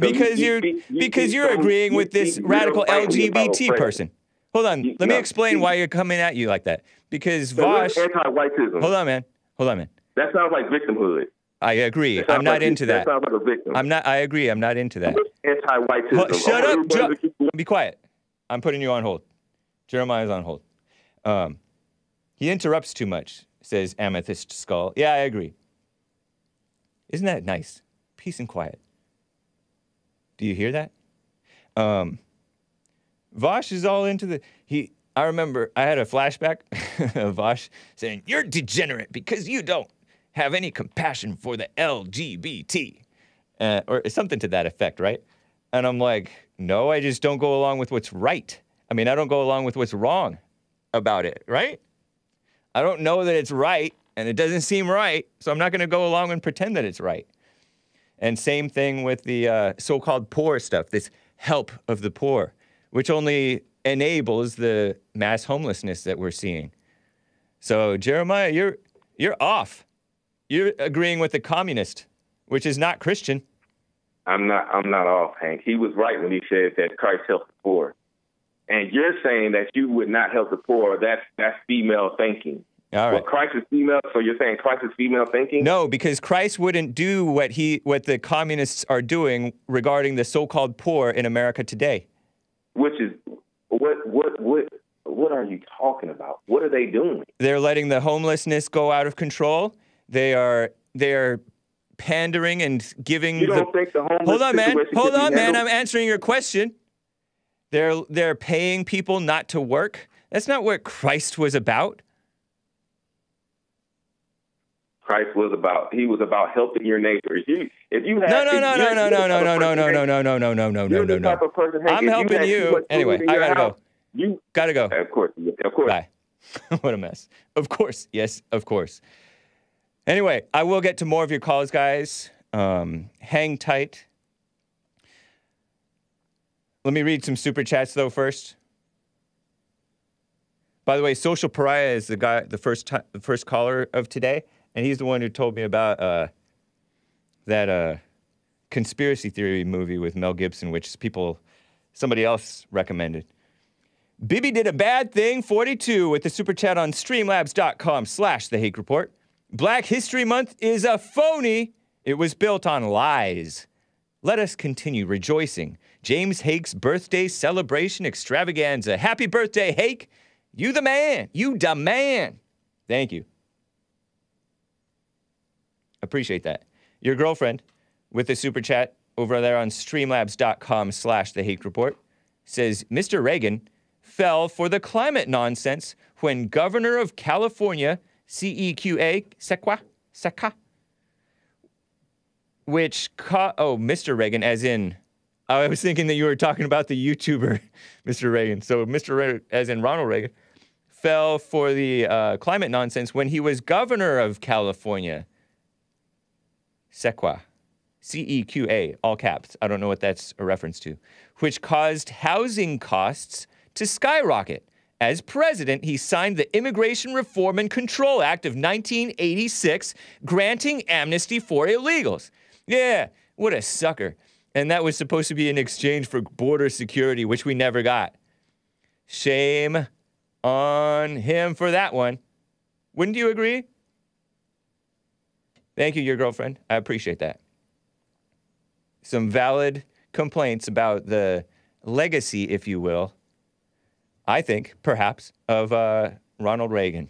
So Because you- you're you because you're agreeing you with this radical real frankly about LGBT person. Hold on. Let me explain why you're coming at you like that. Because So Vaush. anti-whiteism. Hold on, man. Hold on, man. That sounds like victimhood. I agree. I'm not like into that. That sounds like a victim. I'm not. I agree. I'm not into that. Anti-whiteism. Hold- shut up, everybody Jo- that you- Be quiet. I'm putting you on hold. Jeremiah's on hold. Um, he interrupts too much, says Amethyst Skull. Yeah, I agree. Isn't that nice? Peace and quiet. Do you hear that? Um, Vaush is all into the. He. I remember I had a flashback of Vaush saying, "You're degenerate because you don't have any compassion for the LGBT," uh, or something to that effect, right? And I'm like, "No, I just don't go along with what's right. I mean, I don't go along with what's wrong about it, right? I don't know that it's right, and it doesn't seem right, so I'm not going to go along and pretend that it's right." And same thing with the uh, so-called poor stuff, this help of the poor, which only enables the mass homelessness that we're seeing. So Jeremiah, you're you're off. You're agreeing with the communist, which is not Christian. I'm not. I'm not off, Hank. He was right when he said that Christ helped the poor, and you're saying that you would not help the poor. That's that's female thinking. All right. Well, Christ is female, so you're saying Christ is female thinking? No, because Christ wouldn't do what he what the communists are doing regarding the so-called poor in America today. Which is what what what what are you talking about? What are they doing? They're letting the homelessness go out of control. They are they are pandering and giving You don't think the homeless Hold on, man. Hold on, man. I'm answering your question. They're they're paying people not to work. That's not what Christ was about. Christ was about he was about helping your neighbor. If you if you have No, no, no, no, no, no, no, no, no, no, no, no, no, no, no, no, no, no, no. type of person, Hank, I'm helping had you. too much food Anyway, I gotta go. You Gotta go. of course, of course. Bye. what a mess. Of course. Yes, of course. Anyway, I will get to more of your calls, guys. Um, hang tight. Let me read some super chats though first. By the way, Social Pariah is the guy, the first ti- the first caller of today, and he's the one who told me about uh, that uh, conspiracy theory movie with Mel Gibson, which people, somebody else recommended. Bibi did a bad thing 42 with the super chat on streamlabs.com slash the Hake Report. Black History Month is a phony. It was built on lies. Let us continue rejoicing. James Hake's birthday celebration extravaganza. Happy birthday, Hake. You the man. You the man. Thank you. Appreciate that. Your girlfriend with the super chat over there on streamlabs.com slash the Hake Report says Mr. Reagan fell for the climate nonsense when governor of California, CEQA, Sequa, Seca, which, caught, oh, Mr. Reagan, as in, I was thinking that you were talking about the YouTuber, Mr. Reagan. So, Mr. Reagan, as in Ronald Reagan, fell for the uh, climate nonsense when he was governor of California. Sequa. C E Q A, all caps. I don't know what that's a reference to, which caused housing costs to skyrocket. As president, he signed the Immigration Reform and Control Act of 1986, granting amnesty for illegals. Yeah, what a sucker. And that was supposed to be in exchange for border security, which we never got. Shame on him for that one. Wouldn't you agree? Thank you, your girlfriend. I appreciate that. Some valid complaints about the legacy, if you will, I think, perhaps, of uh, Ronald Reagan.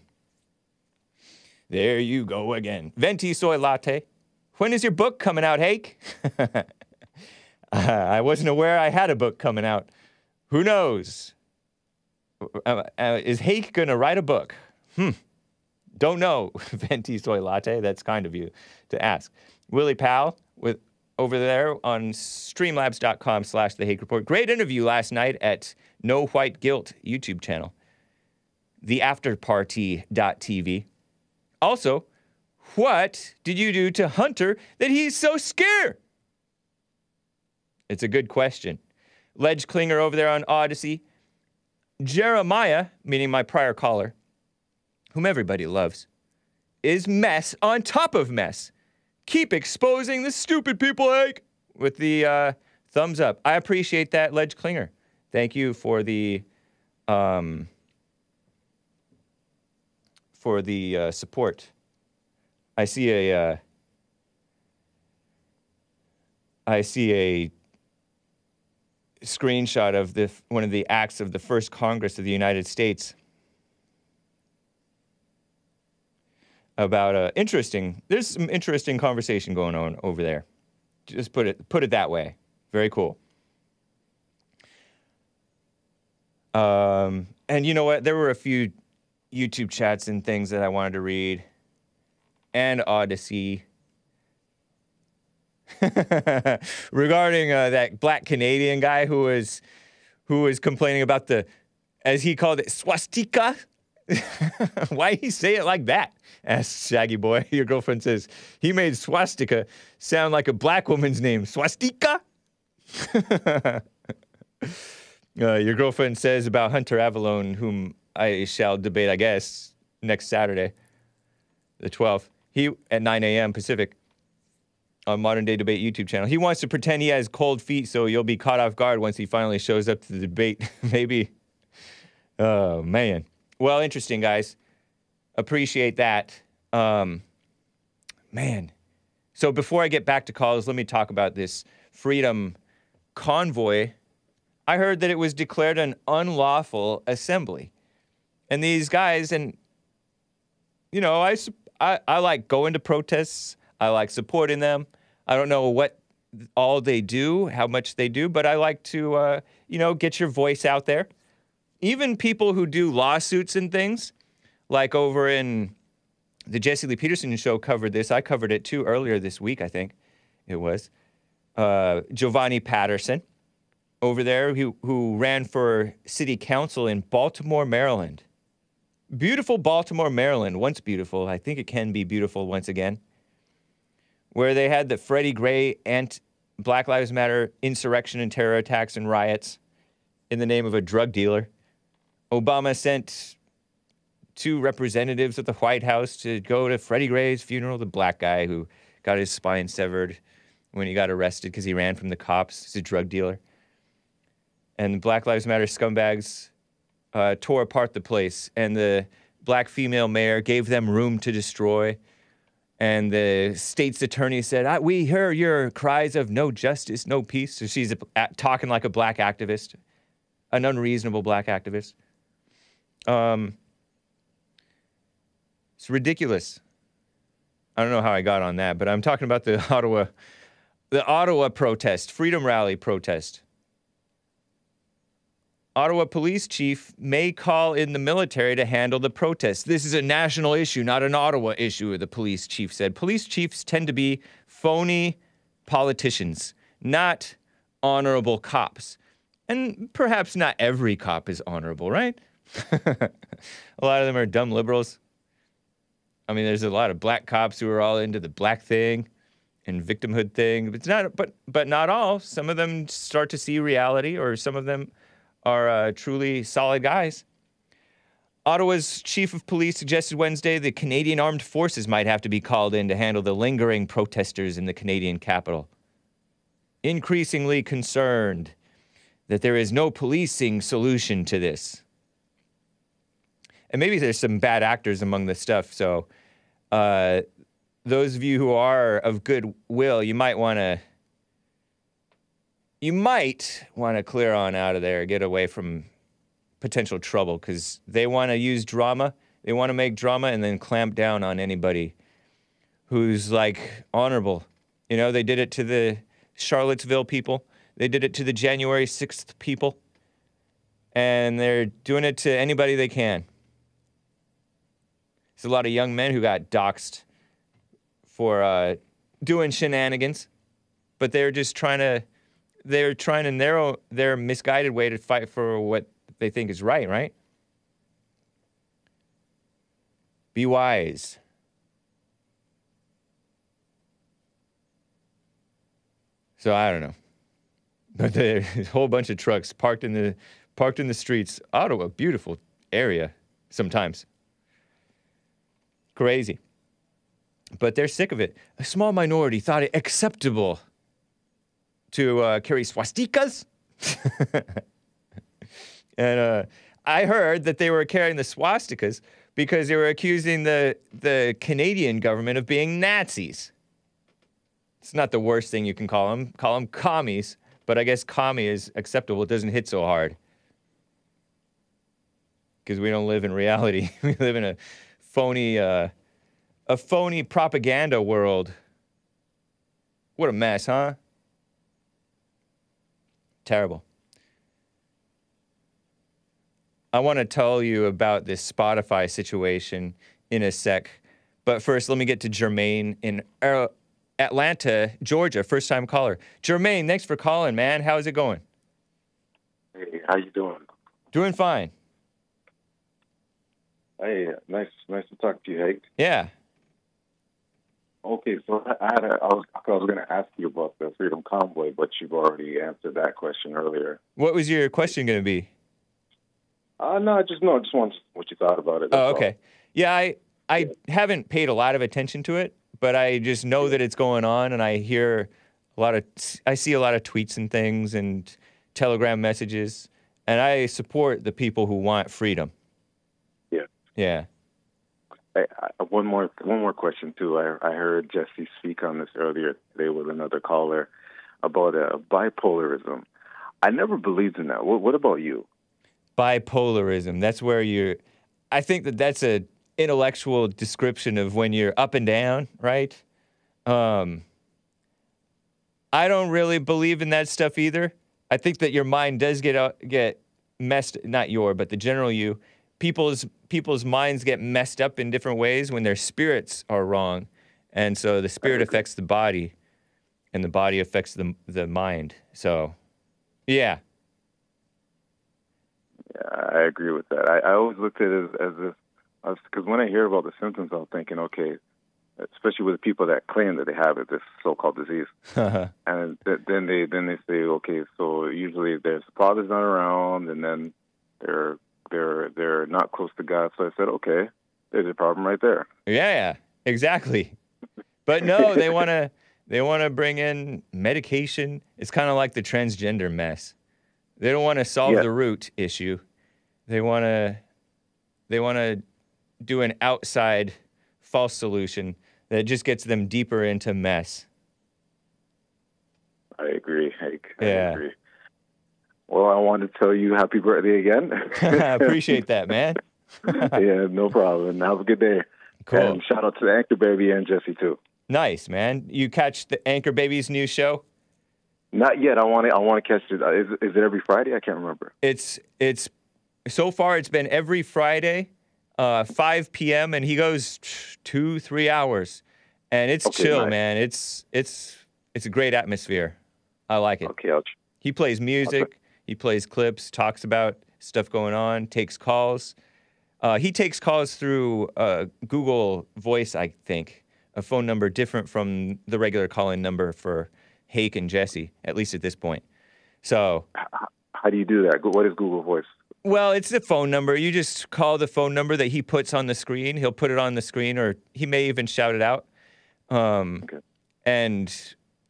There you go again. Venti soy latte. When is your book coming out, Hake? I wasn't aware I had a book coming out. Who knows? Uh, uh, is Hake going to write a book? Hmm. Don't know. Venti soy latte. That's kind of you to ask. Willie Powell with over there on streamlabs.com slash the Hake Report. Great interview last night at No White Guilt YouTube channel. Theafterparty.tv. Also, what did you do to Hunter that he's so scared? It's a good question. Ledge Klinger over there on Odysee. Jeremiah, meaning my prior caller, whom everybody loves, is mess on top of mess. Keep exposing the stupid people, Hank, with the uh, thumbs up. I appreciate that, Ledge Klinger. Thank you for the um, for the uh, support. I see a uh, I see a screenshot of the one of the acts of the first Congress of the United States about uh, interesting. There's some interesting conversation going on over there. Just put it put it that way. Very cool. Um, and you know what? There were a few YouTube chats and things that I wanted to read, and Odysee. regarding uh, that black Canadian guy who was who was complaining about the, as he called it, swastika. Why he say it like that? asked Shaggy Boy. Your girlfriend says he made swastika sound like a black woman's name. Swastika. uh, your girlfriend says about Hunter Avallone, whom I shall debate, I guess, next Saturday, the 12th. He at 9 a.m. Pacific on Modern Day Debate YouTube channel. He wants to pretend he has cold feet so you'll be caught off guard once he finally shows up to the debate. Maybe. Oh, man. Well, interesting, guys. Appreciate that. Um, man. So before I get back to calls, let me talk about this Freedom Convoy I heard that it was declared an unlawful assembly. And these guys, and, you know, I, I, I like going to protests, I like supporting them. I don't know what all they do, how much they do, but I like to, uh, you know, get your voice out there. Even people who do lawsuits and things, like over in the Jesse Lee Peterson show covered this. I covered it too earlier this week, I think it was. Uh, Giovanni Patterson over there who, who ran for city council in Baltimore, Maryland. Beautiful Baltimore, Maryland. Once beautiful. I think it can be beautiful once again. Where they had the Freddie Gray and Black Lives Matter insurrection and terror attacks and riots in the name of a drug dealer. Obama sent two representatives of the White House to go to Freddie Gray's funeral, the black guy who got his spine severed when he got arrested because he ran from the cops. He's a drug dealer. And the Black Lives Matter scumbags uh, tore apart the place, and the black female mayor gave them room to destroy. And the state's attorney said, "I- We hear your cries of no justice, no peace. So she's a, a- talking like a black activist, an unreasonable black activist. Um, it's ridiculous. I don't know how I got on that, but I'm talking about the Ottawa, the Ottawa protest, Freedom Rally protest. Ottawa police chief may call in the military to handle the protest. This is a national issue, not an Ottawa issue, the police chief said. Police chiefs tend to be phony politicians, not honorable cops. And perhaps not every cop is honorable, right? a lot of them are dumb liberals. I mean, there's a lot of black cops who are all into the black thing and victimhood thing. But it's not, but but not all. Some of them start to see reality, or some of them are uh, truly solid guys. Ottawa's chief of police suggested Wednesday the Canadian Armed Forces might have to be called in to handle the lingering protesters in the Canadian capital. Increasingly concerned that there is no policing solution to this. And maybe there's some bad actors among the stuff. So, uh, those of you who are of good will, you might want to. You might want to clear on out of there, get away from potential trouble, because they want to use drama. They want to make drama and then clamp down on anybody who's like honorable. You know, they did it to the Charlottesville people. They did it to the January 6th people. And they're doing it to anybody they can. There's a lot of young men who got doxxed for uh, doing shenanigans, but they're just trying to, they're trying to narrow their misguided way to fight for what they think is right, right? Be wise. So I don't know. But there's a whole bunch of trucks parked in the parked in the streets. Ottawa, beautiful area sometimes. Crazy. But they're sick of it. A small minority thought it acceptable to uh, carry swastikas. and uh, I heard that they were carrying the swastikas because they were accusing the, the Canadian government of being Nazis. It's not the worst thing you can call them. Call them commies, but I guess commie is acceptable. It doesn't hit so hard. Because we don't live in reality. we live in a phony, uh, a phony propaganda world. What a mess, huh? Terrible. I want to tell you about this Spotify situation in a sec. But first, let me get to Jermaine in Ar- Atlanta, Georgia, first time caller. Jermaine, thanks for calling, man. How's it going? Hey, how you doing? Doing fine. Hey, nice, nice to talk to you, Hank. Yeah. Okay, so I had a, I was, I was going to ask you about the Freedom Convoy, but you've already answered that question earlier. What was your question going to be? Uh, no, I just no, I just want what you thought about it. Oh, all. okay. Yeah, I I haven't paid a lot of attention to it, but I just know that it's going on, and I hear a lot of I see a lot of tweets and things and telegram messages, and I support the people who want freedom. Yeah. Hey, I, one more, one more question too. I I heard Jesse speak on this earlier today with another caller about uh, bipolarism. I never believed in that. What, what about you? Bipolarism. That's where you're. I think that that's a intellectual description of when you're up and down, right? Um, I don't really believe in that stuff either. I think that your mind does get out, get messed. Not your, but the general you. People's people's minds get messed up in different ways when their spirits are wrong, and so the spirit affects the body, and the body affects the the mind. So, yeah, Yeah, I agree with that. I, I always looked at it as, as if, because when I hear about the symptoms, I'm thinking, okay, especially with people that claim that they have it, this so-called disease, and th- then they then they say, okay, so usually their father's not around, and then they're they're they're not close to God. So I said, okay, there's a problem right there. Yeah, yeah, exactly. But no, they want to they want to bring in medication. It's kind of like the transgender mess. They don't want to solve Yeah. the root issue. They want to they want to do an outside false solution that just gets them deeper into mess. I agree. I, I Yeah. agree. Well, I want to tell you happy birthday again. I appreciate that, man. yeah, no problem. Have a good day. Cool. And shout out to the Anchor Baby and Jesse too. Nice, man. You catch the Anchor Baby's new show? Not yet. I want to. I want to catch it. Is, is it every Friday? I can't remember. It's it's so far it's been every Friday, uh, 5 p.m. and he goes two three hours, and it's Okay, chill, nice. man. It's it's it's a great atmosphere. I like it. Okay, I'll. He plays music, he plays clips, talks about stuff going on, takes calls. Uh, he takes calls through uh, Google Voice, I think, a phone number different from the regular call-in number for Hake and Jesse, at least at this point. So How do you do that? What is Google Voice? well, it's the phone number. You just call the phone number that he puts on the screen. He'll put it on the screen, or he may even shout it out. Um, Okay. And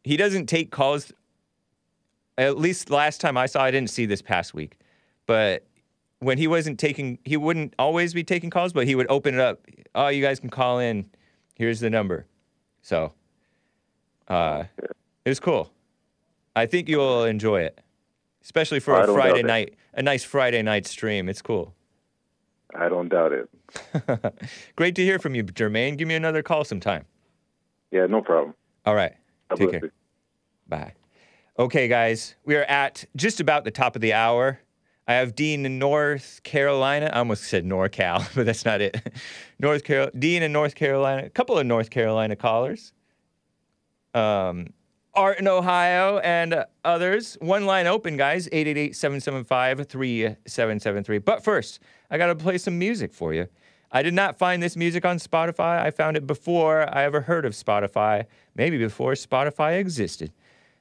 he doesn't take calls. At least last time I saw, I didn't see this past week, but when he wasn't taking, he wouldn't always be taking calls, but he would open it up. Oh, you guys can call in. Here's the number. So, uh, it was cool. I think you'll enjoy it, especially for a Friday it. night, a nice Friday night stream. It's cool. I don't doubt it. Great to hear from you, Jermaine. Give me another call sometime. Yeah, no problem. All right. Take care. Bye. Okay, guys, we are at just about the top of the hour. I have Dean in North Carolina. I almost said NorCal, but that's not it. North Carol, Dean in North Carolina. A couple of North Carolina callers. Um, Art in Ohio and others. One line open, guys. 888-775-3773. But first, I got to play some music for you. I did not find this music on Spotify. I found it before I ever heard of Spotify, maybe before Spotify existed.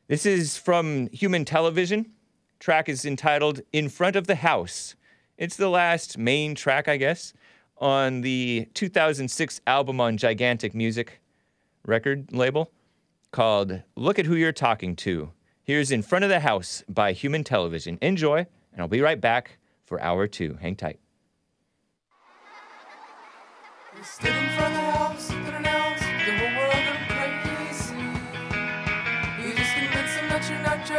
This is from Human Television. Track is entitled In Front of the House. It's the last main track, I guess, on the 2006 album on Gigantic Music record label called Look at Who You're Talking To. Here's In Front of the House by Human Television. Enjoy, and I'll be right back for hour two. Hang tight.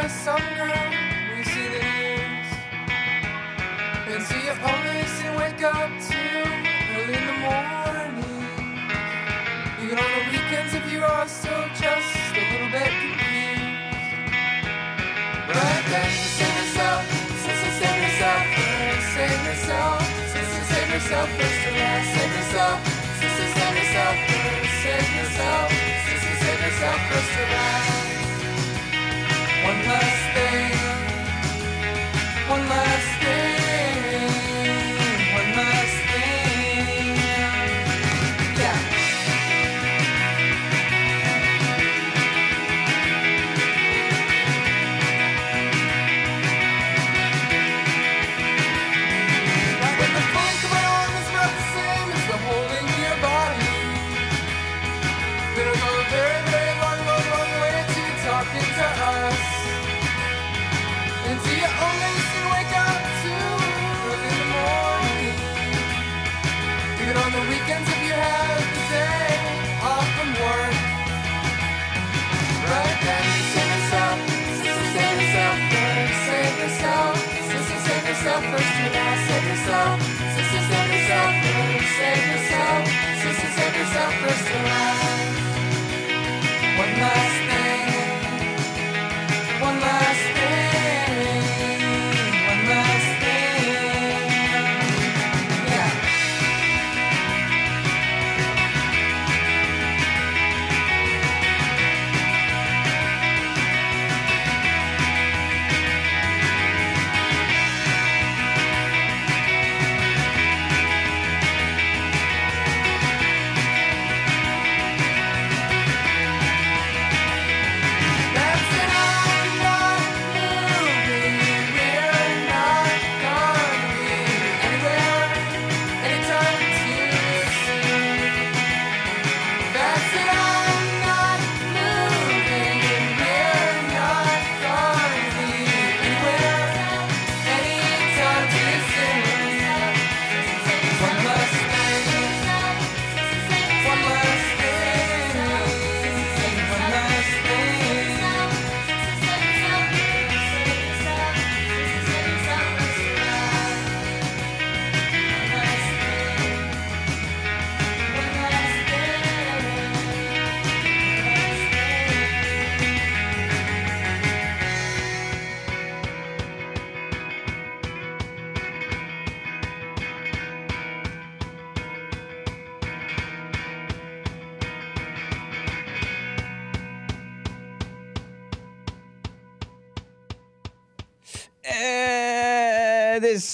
Just some girl you see the news. And see wake up too early in the morning. Even on the weekends if you are still just a little bit confused. But you save yourself, sister, save yourself, first, save yourself, sister, save yourself, first to last, save yourself, sister, save yourself, first, save yourself, sister, save yourself, first to last. One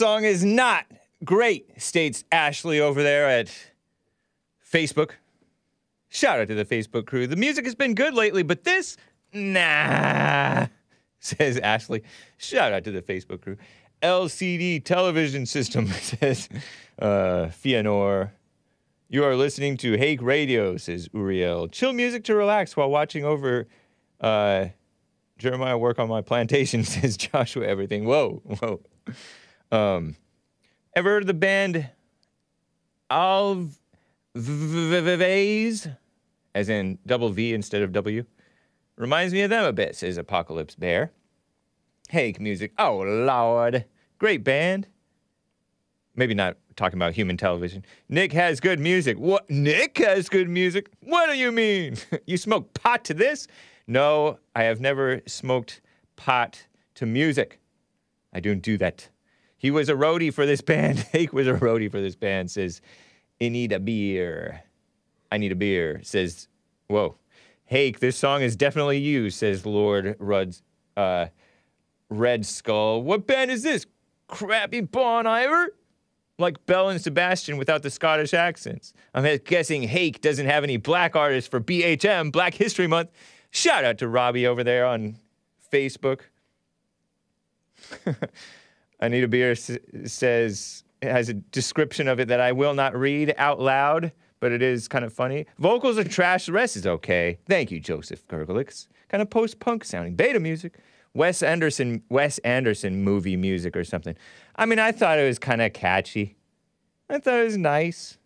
song is not great, states Ashley over there at Facebook. Shout out to the Facebook crew. The music has been good lately, but this, nah, says Ashley. Shout out to the Facebook crew. LCD television system, says uh, Fianor. You are listening to Hake Radio, says Uriel. Chill music to relax while watching over uh, Jeremiah work on my plantation, says Joshua Everything. Whoa, whoa. Um, ever heard of the band Alvvays? As in double V instead of W? Reminds me of them a bit, says Apocalypse Bear. Hake music. Oh, Lord. Great band. Maybe not talking about human television. Nick has good music. What? Nick has good music? What do you mean? you smoke pot to this? No, I have never smoked pot to music. I don't do that. He was a roadie for this band. Hake was a roadie for this band. Says, I need a beer. I need a beer. Says, whoa. Hake, this song is definitely you, says Lord Rudd's, uh, Red Skull. What band is this? Crappy Bon Iver? Like Belle and Sebastian without the Scottish accents. I'm guessing Hake doesn't have any black artists for BHM, Black History Month. Shout out to Robbie over there on Facebook. Anita Beer s- says, has a description of it that I will not read out loud, but it is kind of funny. Vocals are trash, the rest is okay. Thank you, Joseph Gergelix. Kind of post punk sounding. Beta music. Wes Anderson, Wes Anderson movie music or something. I mean, I thought it was kind of catchy. I thought it was nice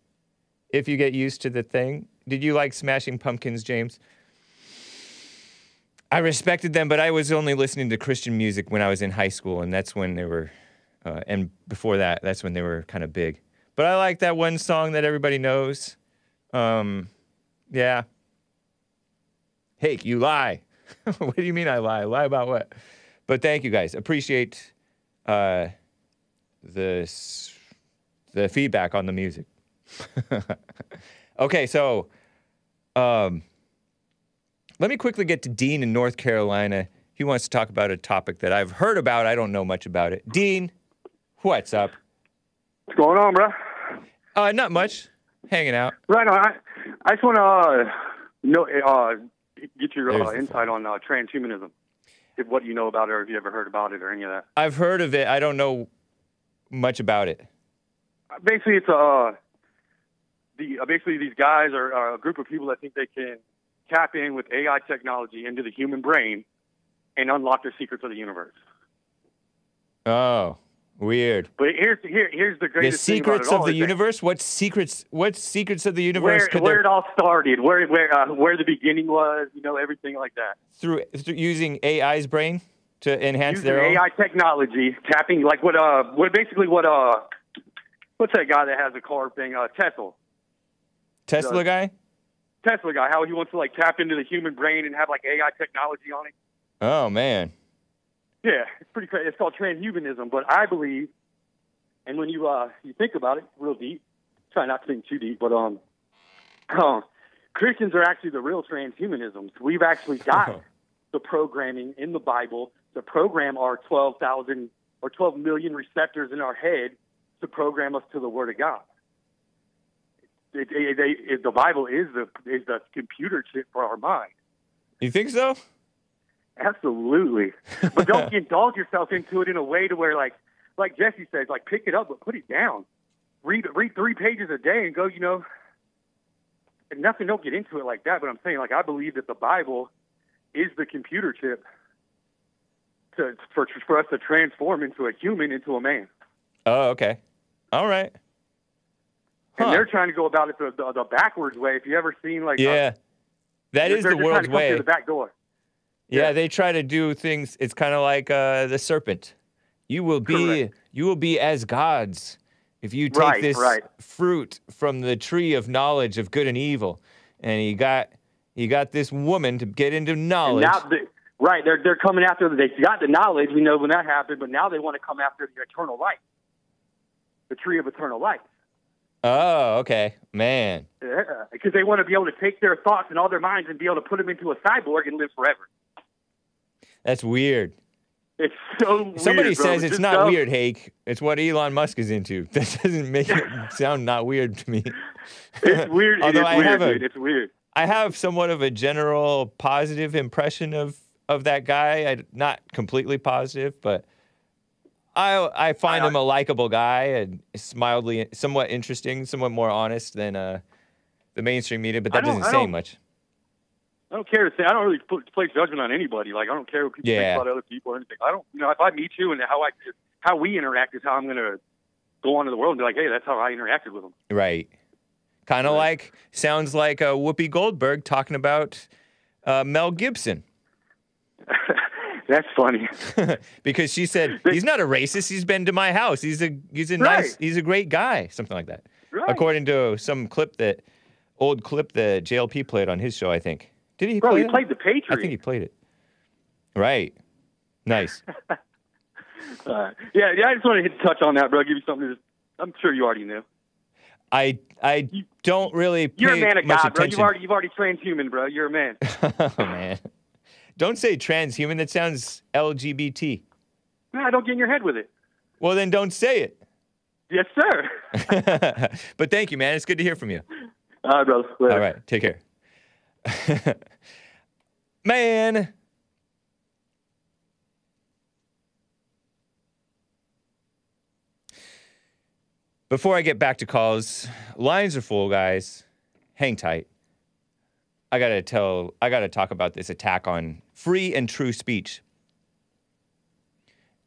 if you get used to the thing. Did you like Smashing Pumpkins, James? I respected them, but I was only listening to Christian music when I was in high school, and that's when they were, uh, and before that, that's when they were kind of big. But I like that one song that everybody knows. Um, yeah. Hey, you lie. what do you mean I lie? Lie about what? But thank you guys. Appreciate uh, the the feedback on the music. okay, so um, let me quickly get to Dean in North Carolina. He wants to talk about a topic that I've heard about. I don't know much about it. Dean, what's up? What's going on, bro? Uh, not much. Hanging out. Right on. I, I just want to uh, know, uh, get your uh, insight on uh, transhumanism. If what you know about it, or if you ever heard about it, or any of that. I've heard of it. I don't know much about it. Basically, it's uh, the uh, basically these guys are, are a group of people that think they can tap in with AI technology into the human brain and unlock the secrets of the universe. Oh, weird. But here's here, here's the The greatest thing about secrets all of the universe. What secrets? What secrets of the universe Where, could where there it all started, where where uh, where the beginning was, you know, everything like that. through, through using AI's brain to enhance using their own? AI technology, tapping like what uh what basically what uh what's that guy that has a car thing uh Tesla Tesla guy? Tesla guy how he wants to like tap into the human brain and have like AI technology on it. Oh man. Yeah, it's pretty crazy. It's called transhumanism, but I believe, and when you uh you think about it real deep, try not to think too deep, but um, uh, Christians are actually the real transhumanisms. We've actually got the programming in the Bible to program our twelve thousand or twelve million receptors in our head to program us to the Word of God. It, it, it, it, the Bible is the is the computer chip for our mind. You think so? Absolutely. But don't indulge yourself into it in a way to where like like Jesse says, like pick it up but put it down. Read read three pages a day and go, you know and nothing don't get into it like that, but I'm saying like I believe that the Bible is the computer chip to for for us to transform into a human into a man. Oh, okay. All right. And they're trying to go about it the, the, the backwards way. If you ever seen like uh, Yeah. That is the world's way. the back door. Yeah, Yeah. they try to do things. It's kind of like uh, the serpent. You will be Correct. you will be as gods if you take Right, this right. fruit from the tree of knowledge of good and evil. And he got he got this woman to get into knowledge. now, the, right, they're they're coming after. They got the knowledge. We know when that happened, but now they want to come after the eternal life, the tree of eternal life, oh, okay, man. because they want to be able to take their thoughts and all their minds and be able to put them into a cyborg and live forever. That's weird. It's so Somebody weird, says it's just not dumb. weird, Hake. It's what Elon Musk is into. That doesn't make it sound not weird to me. It's weird. Although it's I weird, have a- dude. It's weird. I have somewhat of a general positive impression of of that guy. I, not completely positive, but I I find I- him a likable guy and mildly, somewhat interesting, somewhat more honest than uh, the mainstream media. But that doesn't say much. I don't care to say. I don't really put, place judgment on anybody. Like I don't care what people Yeah. think about other people or anything. I don't. You know, if I meet you and how I how we interact is how I'm gonna go on to the world and be like, hey, that's how I interacted with them. Right. Kind of Right. like sounds like uh, Whoopi Goldberg talking about uh, Mel Gibson. that's funny. because she said he's not a racist. He's been to my house. He's a he's a Right. nice he's a great guy. Something like that. Right. According to some clip that old clip that JLP played on his show. I think did he? Bro, play he that? played the Patriot. I think he played it. Right. Nice. Uh, yeah, yeah. I just wanted to touch on that, bro. Give you something. To, I'm sure you already knew. I I don't really You're a man of God, bro. You've already you've already transhuman, bro. You're a man. oh man. Don't say transhuman. That sounds LGBT. nah, don't get in your head with it. Well, then don't say it. Yes, sir. but thank you, man. It's good to hear from you. All right, brother. Later. All right, take care. Man. Before I get back to calls, lines are full, guys. Hang tight. I gotta tell, I gotta talk about this attack on free and true speech.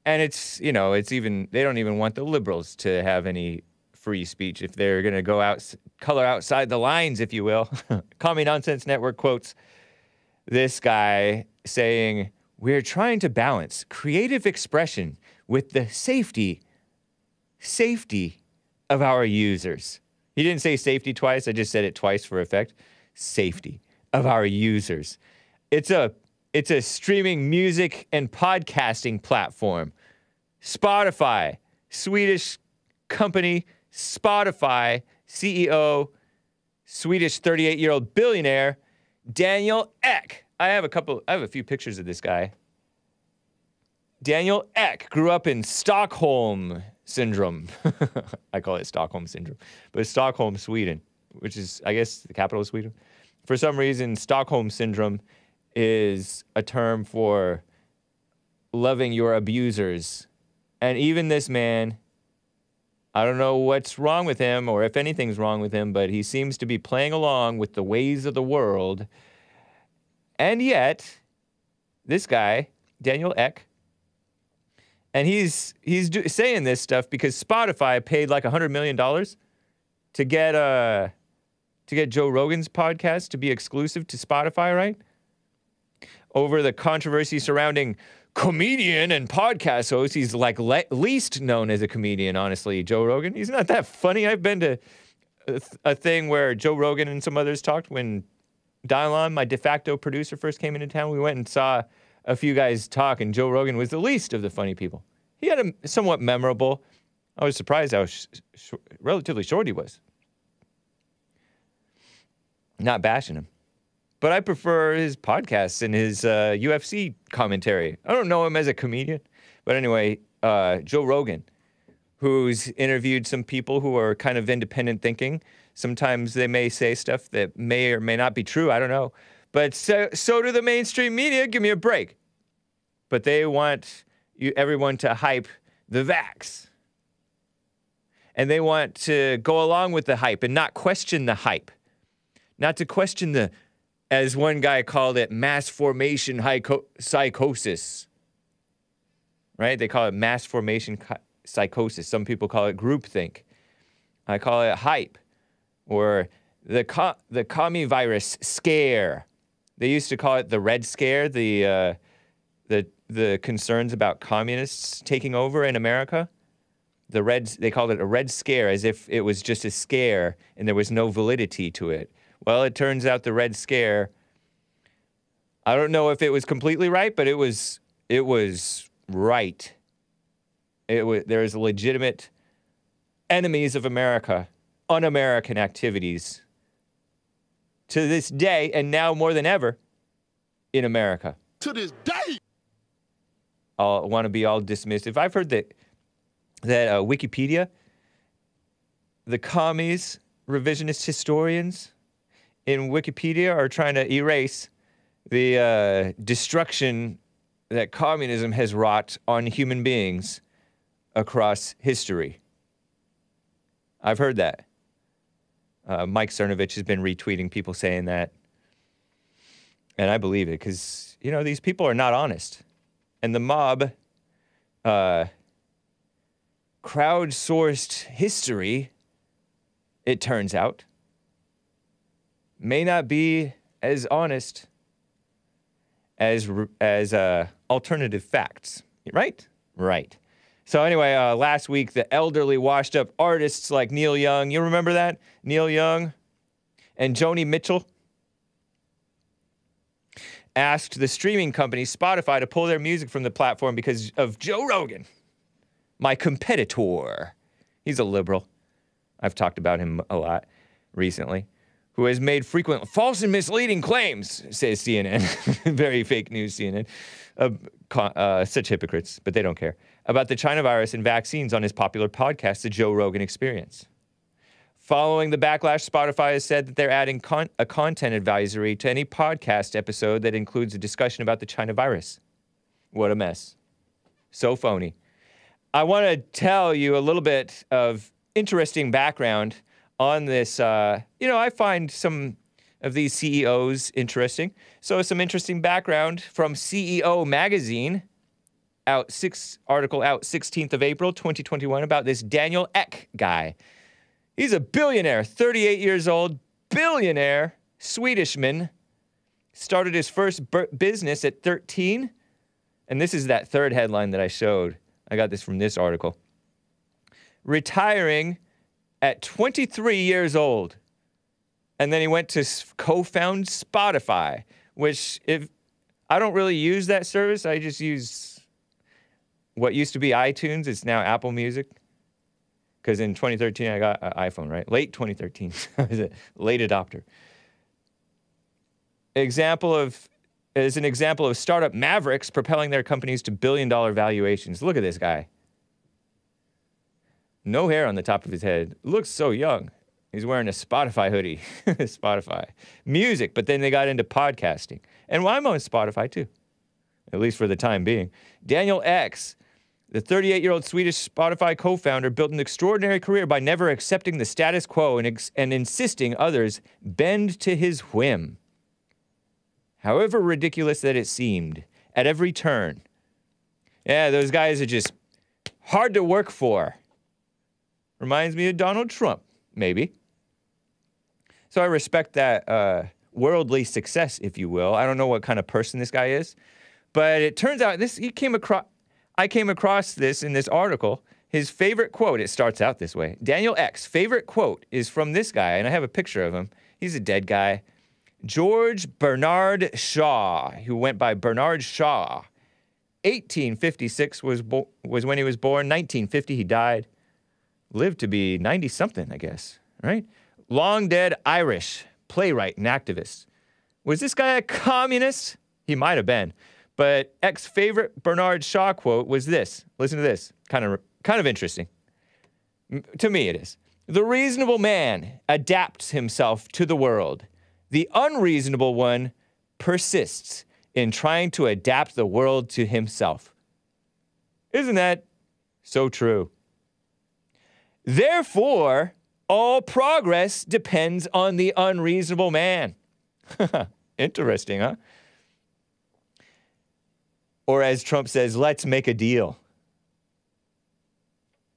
And it's, you know, it's even, they don't even want the liberals to have any free speech if they're gonna go out, color outside the lines, if you will. Commie Nonsense Network quotes this guy saying, We're trying to balance creative expression with the safety, safety of our users. He didn't say safety twice, I just said it twice for effect. Safety of our users. It's a it's a streaming music and podcasting platform. Spotify, Swedish company, Spotify, CEO, Swedish 38 year old billionaire, Daniel Ek. I have a couple, I have a few pictures of this guy. Daniel Ek grew up in Stockholm syndrome. I call it Stockholm syndrome, but Stockholm, Sweden, which is, I guess, the capital of Sweden. For some reason, Stockholm syndrome is a term for loving your abusers. And even this man, I don't know what's wrong with him or if anything's wrong with him, but he seems to be playing along with the ways of the world. And yet, this guy, Daniel Ek, and he's he's do, saying this stuff because Spotify paid like hundred million dollars to get uh to get Joe Rogan's podcast to be exclusive to Spotify, right? Over the controversy surrounding comedian and podcast host, he's like le- least known as a comedian, honestly. Joe Rogan, he's not that funny. I've been to a, th- a thing where Joe Rogan and some others talked when Dylon, my de facto producer, first came into town. We went and saw a few guys talk, and Joe Rogan was the least of the funny people. He had a somewhat memorable. I was surprised how sh- sh- relatively short he was. Not bashing him, but I prefer his podcasts and his uh, UFC commentary. I don't know him as a comedian, but anyway, uh, Joe Rogan, who's interviewed some people who are kind of independent thinking. Sometimes they may say stuff that may or may not be true. I don't know. But so, so do the mainstream media. Give me a break. But they want you, everyone to hype the vax. And they want to go along with the hype and not question the hype. Not to question the, as one guy called it, mass formation hyco- psychosis. Right? They call it mass formation psychosis. Some people call it groupthink. I call it hype or the co- the commie virus scare. They used to call it the red scare, the uh, the the concerns about communists taking over in America. The red they called it a red scare as if it was just a scare and there was no validity to it. Well, it turns out the red scare I don't know if it was completely right, but it was it was right. It was there's legitimate enemies of America, un-American activities to this day and now more than ever in America. to this day. I want to be all dismissive. I've heard that that uh, Wikipedia, the commies, revisionist historians in Wikipedia are trying to erase the uh, destruction that communism has wrought on human beings across history. I've heard that. Uh, Mike Cernovich has been retweeting people saying that. And I believe it because, you know, these people are not honest. And the mob uh, crowdsourced history, it turns out, may not be as honest as, as uh, alternative facts. Right? Right. So anyway, uh, last week the elderly, washed-up artists like Neil Young, you remember that? Neil Young and Joni Mitchell asked the streaming company Spotify to pull their music from the platform because of Joe Rogan, my competitor. He's a liberal. I've talked about him a lot recently, who has made frequent false and misleading claims, says CNN. Very fake news, CNN. Uh, uh, such hypocrites, but they don't care about the China virus and vaccines on his popular podcast, The Joe Rogan Experience. Following the backlash, Spotify has said that they're adding con- a content advisory to any podcast episode that includes a discussion about the China virus. What a mess. So phony. I want to tell you a little bit of interesting background on this. Uh, you know, I find some of these CEOs interesting. So, some interesting background from CEO Magazine out six article out 16th of April 2021 about this Daniel Ek guy. He's a billionaire, 38 years old, billionaire, Swedishman. Started his first business at 13. And this is that third headline that I showed. I got this from this article. Retiring at 23 years old. And then he went to co found Spotify, which, if I don't really use that service, I just use what used to be iTunes is now Apple Music. Because in 2013, I got an iPhone, right? Late 2013. I was a late adopter. Example of is an example of startup mavericks propelling their companies to billion dollar valuations. Look at this guy. No hair on the top of his head. Looks so young. He's wearing a Spotify hoodie. Spotify. Music, but then they got into podcasting. And well, I'm on Spotify too, at least for the time being. Daniel X the 38 year old Swedish Spotify co founder built an extraordinary career by never accepting the status quo and, ex- and insisting others bend to his whim. However ridiculous that it seemed, at every turn. Yeah, those guys are just hard to work for. Reminds me of Donald Trump, maybe. So I respect that uh, worldly success, if you will. I don't know what kind of person this guy is, but it turns out this he came across I came across this in this article. His favorite quote, it starts out this way Daniel Ek's, favorite quote is from this guy, and I have a picture of him. He's a dead guy. George Bernard Shaw, who went by Bernard Shaw. 1856 was, bo- was when he was born. 1950, he died. Lived to be 90 something, I guess, right? Long dead Irish playwright and activist. Was this guy a communist? He might have been. But Ek's favorite Bernard Shaw quote was this. Listen to this. Kind of kind of interesting. M- to me it is. The reasonable man adapts himself to the world. The unreasonable one persists in trying to adapt the world to himself. Isn't that so true? Therefore, all progress depends on the unreasonable man. Interesting, huh? Or as Trump says, let's make a deal.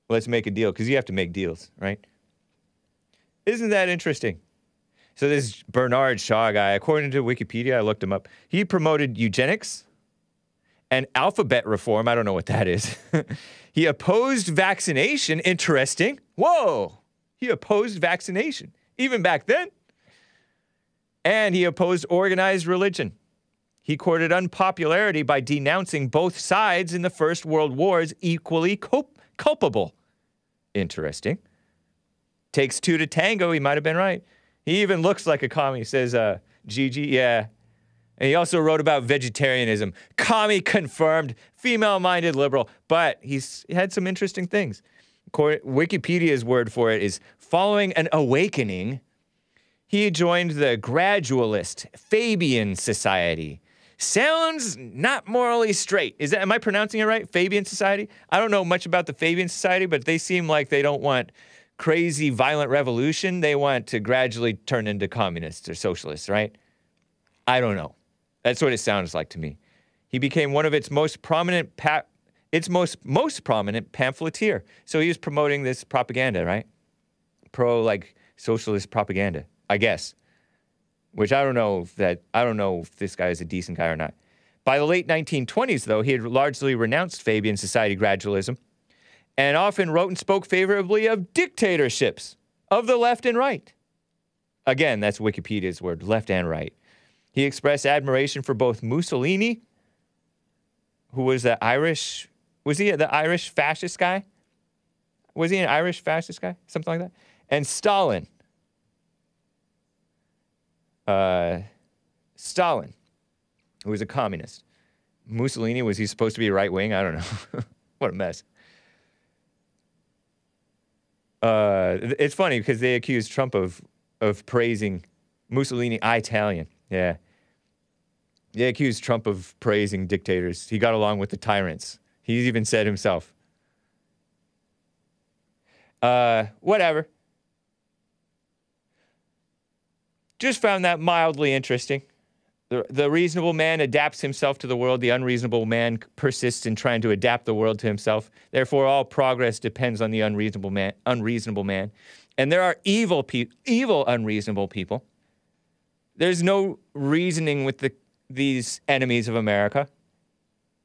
Let's make a deal because you have to make deals, right? Isn't that interesting? So this Bernard Shaw guy, according to Wikipedia, I looked him up. He promoted eugenics and alphabet reform. I don't know what that is. he opposed vaccination. Interesting. Whoa. He opposed vaccination even back then. And he opposed organized religion. He courted unpopularity by denouncing both sides in the First World War as equally culpable. Interesting. Takes two to tango, he might have been right. He even looks like a commie, says uh, Gigi. Yeah. And he also wrote about vegetarianism. Commie confirmed, female minded liberal, but he's had some interesting things. Wikipedia's word for it is following an awakening, he joined the gradualist Fabian Society. Sounds not morally straight. Is that am I pronouncing it right? Fabian Society? I don't know much about the Fabian Society, but they seem like they don't want crazy violent revolution. They want to gradually turn into communists or socialists, right? I don't know. That's what it sounds like to me. He became one of its most prominent pa- its most most prominent pamphleteer. So he was promoting this propaganda, right? Pro like socialist propaganda, I guess. Which I don't know if that I don't know if this guy is a decent guy or not. By the late 1920s, though, he had largely renounced Fabian society gradualism and often wrote and spoke favorably of dictatorships of the left and right. Again, that's Wikipedia's word, left and right. He expressed admiration for both Mussolini, who was the Irish, was he the Irish fascist guy? Was he an Irish fascist guy? Something like that? And Stalin. Uh, Stalin, who was a communist. Mussolini, was he supposed to be right wing? I don't know. what a mess. Uh, it's funny because they accused Trump of, of praising Mussolini, Italian. Yeah. They accused Trump of praising dictators. He got along with the tyrants. He even said himself. Uh, whatever. Just found that mildly interesting. The, the reasonable man adapts himself to the world. The unreasonable man persists in trying to adapt the world to himself. Therefore, all progress depends on the unreasonable man. Unreasonable man, and there are evil people, evil unreasonable people there's no reasoning with the, these enemies of America.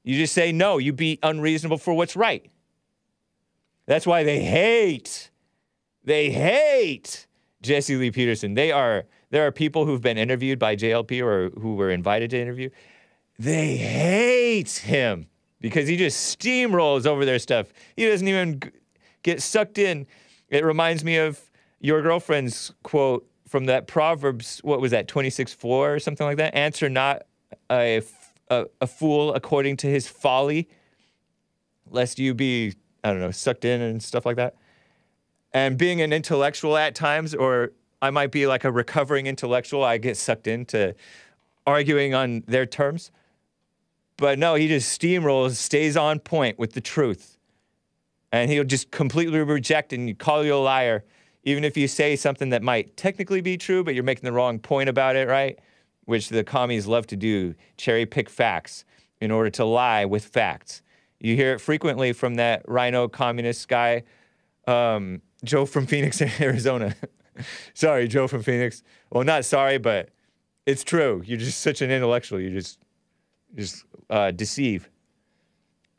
You just say no, you be unreasonable for what's right. That's why they hate, they hate Jesse Lee Peterson. They are, there are people who've been interviewed by JLP or who were invited to interview. They hate him because he just steamrolls over their stuff. He doesn't even get sucked in. It reminds me of your girlfriend's quote from that Proverbs, what was that, 26 4 or something like that? Answer not a, a, a, fool according to his folly, lest you be, I don't know, sucked in and stuff like that. And being an intellectual at times, or I might be like a recovering intellectual, I get sucked into arguing on their terms. But no, he just steamrolls, stays on point with the truth. And he'll just completely reject and call you a liar even if you say something that might technically be true, but you're making the wrong point about it, right? Which the commies love to do, cherry pick facts in order to lie with facts. You hear it frequently from that rhino communist guy, um, Joe from Phoenix, Arizona. sorry, Joe from Phoenix. Well, not sorry, but it's true. You're just such an intellectual. You just, just uh, deceive.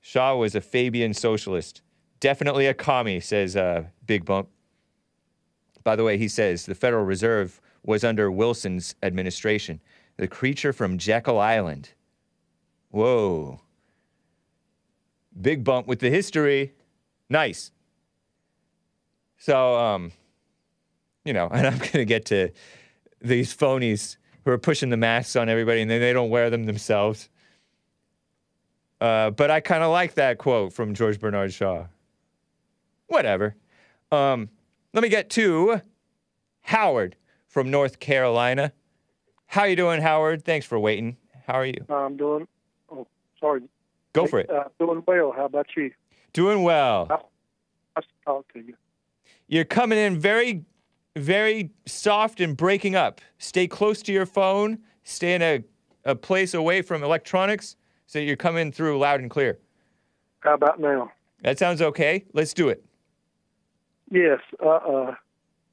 Shaw was a Fabian socialist. Definitely a commie, says uh, Big Bump. By the way, he says the Federal Reserve was under Wilson's administration. The creature from Jekyll Island. Whoa. Big bump with the history. Nice. So, um, you know, and I'm going to get to these phonies who are pushing the masks on everybody and then they don't wear them themselves. Uh, but I kind of like that quote from George Bernard Shaw. Whatever. Um, let me get to Howard from North Carolina. How you doing, Howard? Thanks for waiting. How are you? I'm doing. Oh, sorry. Go for it. Uh, doing well. How about you? Doing well. Nice to talk to you. You're coming in very, very soft and breaking up. Stay close to your phone. Stay in a, a place away from electronics so you're coming through loud and clear. How about now? That sounds okay. Let's do it. Yes, uh, uh,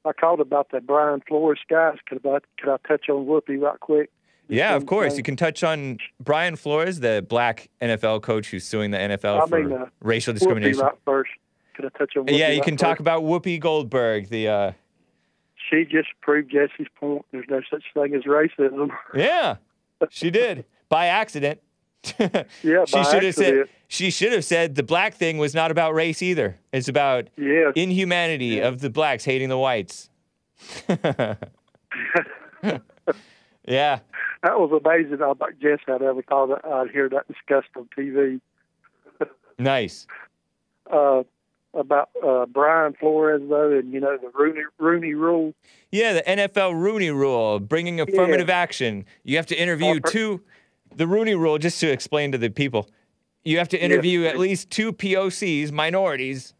I called about that Brian Flores guys. Could I could I touch on Whoopi right quick? Yeah, of course. You can touch on Brian Flores, the black NFL coach who's suing the NFL I for mean, uh, racial discrimination. Whoopi right first. Could I touch on? Whoopi yeah, you right can first? talk about Whoopi Goldberg, the uh, She just proved Jesse's point. There's no such thing as racism. yeah, she did by accident. Yeah, she by should have said accident. She should have said the black thing was not about race either. It's about Yes. inhumanity of the blacks hating the whites. Yeah. That was amazing. I Jess had ever thought that I'd hear that discussed on TV. Nice. Uh, about uh, Brian Flores though, and you know the Rooney Rooney Rule. Yeah, the NFL Rooney Rule, bringing affirmative action. You have to interview two. The Rooney Rule, just to explain to the people, you have to interview at least two POCs, minorities,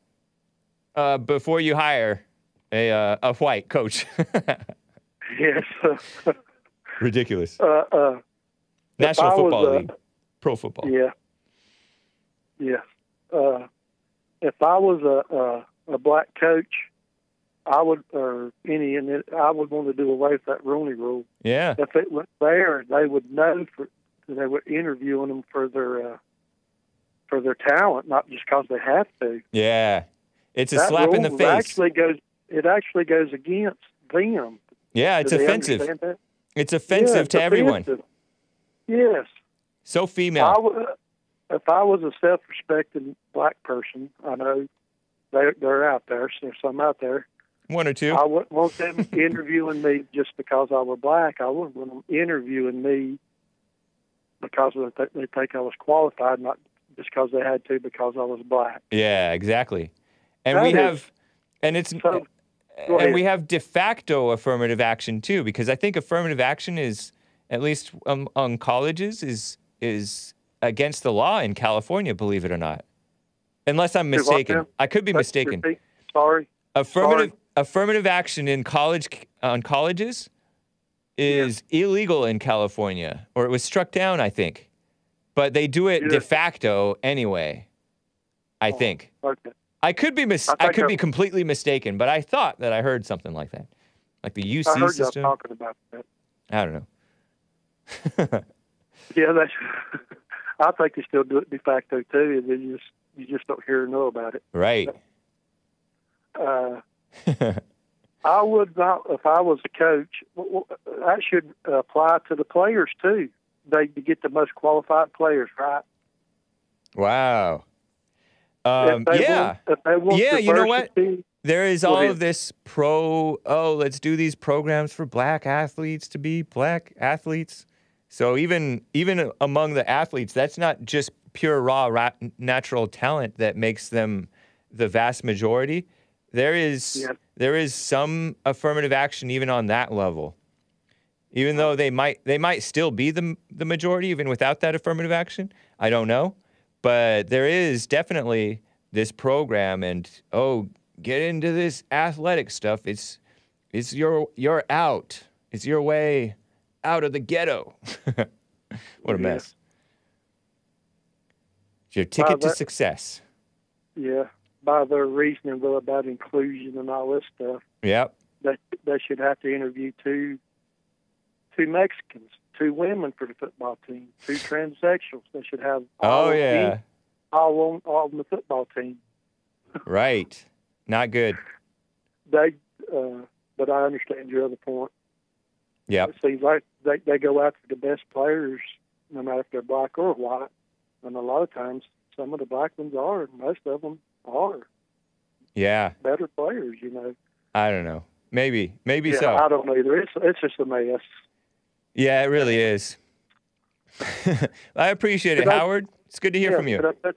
uh, before you hire a uh, a white coach. Yes. Ridiculous. uh, uh, National I was, Football uh, League, pro football. yeah. Yeah. Uh, if I was a, a a black coach, I would or any and it, I would want to do away with that Rooney Rule. Yeah. If it went there, they would know for they were interviewing them for their uh, for their talent, not just because they have to. Yeah. It's a that slap in the face. Actually goes it actually goes against them. yeah, it's Do they offensive. that? It's Yeah, offensive to everyone. Yes. So I female. would, if I was a self-respecting black person, I know they they're out there. So there's some out there. One or two. I wouldn't want them interviewing me just because I was black. I wouldn't want them interviewing me because they, th- they think I was qualified, not just because they had to because I was black. Yeah, exactly. And That we is- have, and it's, So, and we have de facto affirmative action too, because I think affirmative action is, at least um, on colleges, is is against the law in California. Believe it or not, unless I'm mistaken. I could be Let's mistaken. Sorry. Affirmative affirmative action in college on colleges is illegal in California, or it was struck down, I think. But they do it Yeah. de facto anyway. I think. Okay. I could be mis- I I, could I- be completely mistaken, but I thought that I heard something like that, like the UC I heard system. talking about that. I don't know. Yeah, that's. I think they still do it de facto too, and then you just you just don't hear or know about it. Right. Uh, I would not, if I was a coach, that should apply to the players too. They to get the most qualified players, right? wow. Um, yeah. Want, if they want Yeah, you know what? There is all of this pro, oh, let's do these programs for black athletes to be black athletes. So even even among the athletes, that's not just pure raw ra- natural talent that makes them the vast majority. There is Yeah. there is some affirmative action even on that level. Even though they might they might still be the the majority even without that affirmative action. I don't know, but there is definitely this program and oh, get into this athletic stuff. It's it's your your out. It's your way out of the ghetto. what a mess. It's your ticket to success. Yeah, by their reasoning about inclusion and all this stuff, Yep. they they should have to interview two two Mexicans, two women for the football team, two transsexuals. They should have all Oh yeah. all on all on the football team. Right. Not good. They, uh, but I understand your other point. Yeah, It seems like they they go after the best players, no matter if they're black or white. And a lot of times, some of the black ones are, most of them are Yeah. better players. You know. I don't know. Maybe. Maybe yeah, so. I don't know either. It's it's just a mess. Yeah, it really is. I appreciate it, I- Howard. It's good to hear Yeah, from you. Could I, touch,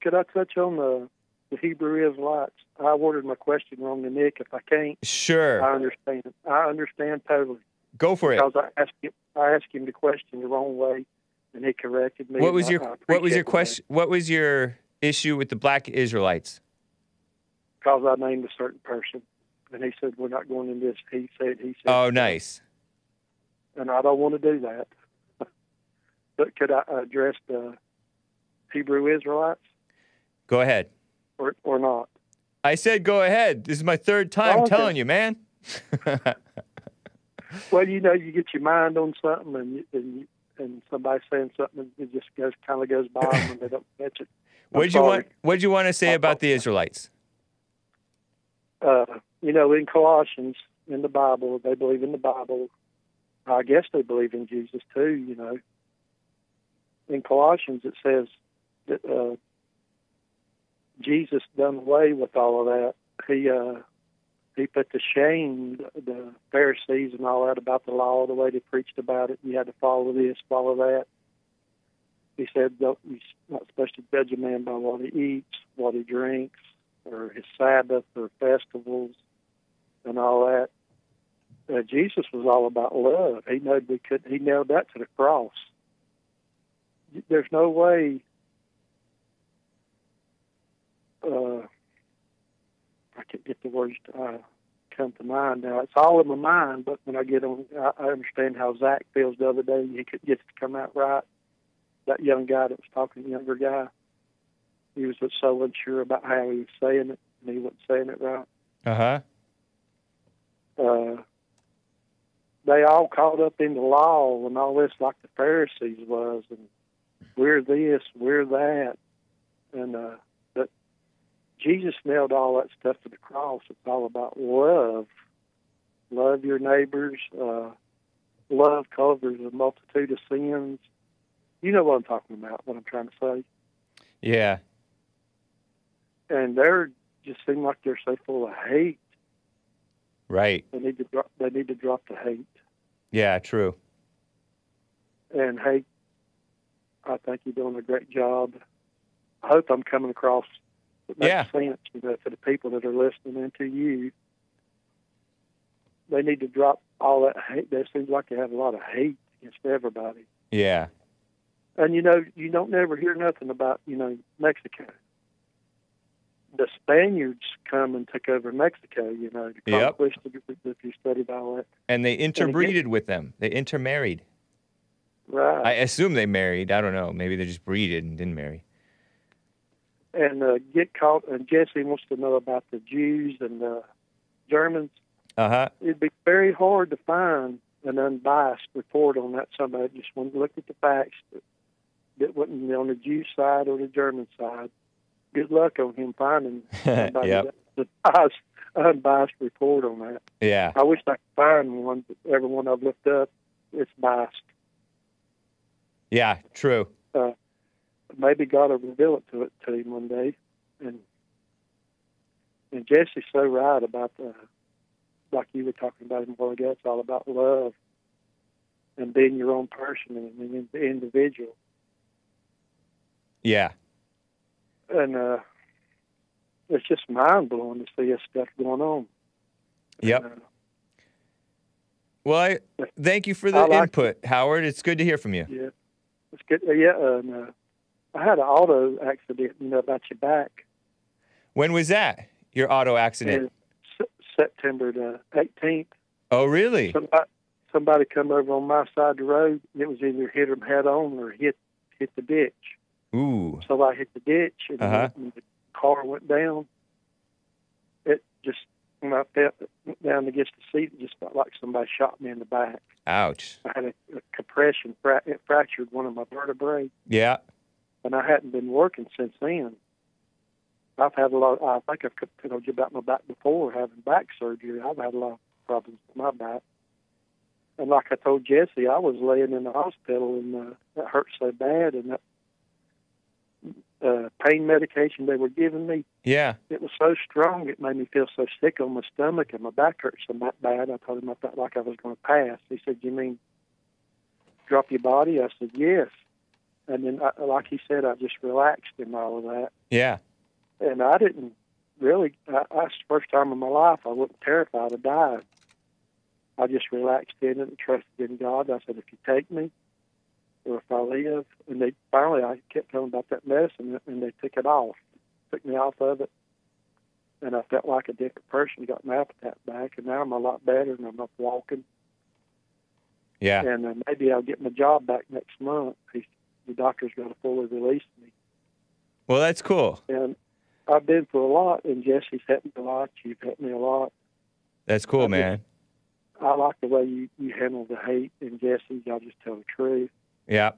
could I touch on the the Hebrew Israelites? I worded my question wrong to Nick. If I can't, sure. I understand. I understand totally Go for it. because I asked him. I asked him the question the wrong way, and he corrected me. What was your I what was your that. question what was your issue with the black Israelites? Because I named a certain person, and he said we're not going in this. He said he said. Oh, nice. And I don't want to do that. but could I address the Hebrew Israelites Go ahead. or or not? I said go ahead. This is my third time Oh, okay. telling you, man. Well, you know, you get your mind on something, and you- and you, and somebody saying something, it just goes kind of goes by them, and they don't catch it. What'd you want what'd you want to say about the Israelites? Uh, you know, in Colossians, in the Bible, they believe in the Bible. I guess they believe in Jesus too. You know, in Colossians it says that uh, Jesus done away with all of that. He uh, he put to shame the, Pharisees and all that about the law, the way they preached about it. You had to follow this, follow that. He said that you're not supposed to judge a man by what he eats, what he drinks, or his Sabbath or festivals, and all that. Uh, Jesus was all about love. He knew we could. He nailed that to the cross. There's no way. Uh, I can't get the words to uh, come to mind now. It's all in my mind, but when I get on, I, I understand how Zach feels the other day. He could get to come out right. That young guy that was talking, the younger guy, he was so unsure about how he was saying it, and he wasn't saying it right. Uh-huh. Uh They all caught up in the law and all this, like the Pharisees was, and we're this, we're that, and uh, but Jesus nailed all that stuff to the cross. It's all about love. Love your neighbors. Uh, love covers a multitude of sins. You know what I'm talking about. What I'm trying to say. Yeah. And they're just seem like they're so full of hate. Right. They need to drop. They need to drop the hate. Yeah, true. And hate. I think you're doing a great job. I hope I'm coming across that makes Yeah. sense you know, to the people that are listening and to you. They need to drop all that hate. There seems like they have a lot of hate against everybody. Yeah. And you know, you don't never hear nothing about you know Mexico. The Spaniards come and took over Mexico. You know, the Yep. conquest. If you studied all that, And they again- with them. They intermarried. right? I assume they married. I don't know. Maybe they just breeded and didn't marry. and uh, get caught. And Jesse wants to know about the Jews and the Germans. Uh-huh. It'd be very hard to find an unbiased report on that. Somebody just wanted to look at the facts that, that wasn't on the Jew side or the German side. Good luck on him finding somebody Yep. that's unbiased, unbiased report on that. Yeah. I wish I could find one, but every one I've looked up, it's biased. Yeah, true. Uh, maybe God will reveal it to it to him one day. And and Jesse's so right about the like you were talking about him a while ago. It's all about love and being your own person and the individual. Yeah. And uh, it's just mind blowing to see this stuff going on. Yep. And, uh, Well, I thank you for the like input, Howard. It's good to hear from you. yeah, it's good. Uh, yeah, and uh, I had an auto accident, you know, about your back. When was that? Your auto accident? S- September the 18th. Oh, really? somebody somebody come over on my side of the road and it was either hit them head on or hit hit the ditch. Ooh. So I hit the ditch and Uh-huh. the car went down. It just when I felt went down against the seat, it just felt like somebody shot me in the back. Ouch. I had a, a compression, fra- it fractured one of my vertebrae, Yeah. and I hadn't been working since then. I've had a lot. I think I've told you about my back before, having back surgery. I've had a lot of problems with my back. And like I told Jesse, I was laying in the hospital and uh, that hurt so bad, and that uh, pain medication they were giving me, Yeah. it was so strong it made me feel so sick on my stomach and my back hurt so bad. I told him I felt like I was going to pass. He said, "You mean drop your body?" I said, "Yes." And then, I, like he said, I just relaxed in all of that, Yeah. and I didn't really. I, that's the first time in my life I wasn't terrified of dying. I just relaxed in it and trusted in God. I said, "If you take me, or if I live," and they finally, I kept telling them about that medicine, and they took it off, took me off of it, and I felt like a different person. Got my appetite back, and now I'm a lot better, and I'm up walking, Yeah. and uh, maybe I'll get my job back next month. He's, the doctor's going to fully release me, Well, that's cool. and I've been through a lot, and Jesse's helped me a lot. You've helped me a lot. That's cool, man. I like the way you, you handle the hate, and Jesse, y'all just tell the truth. Yeah.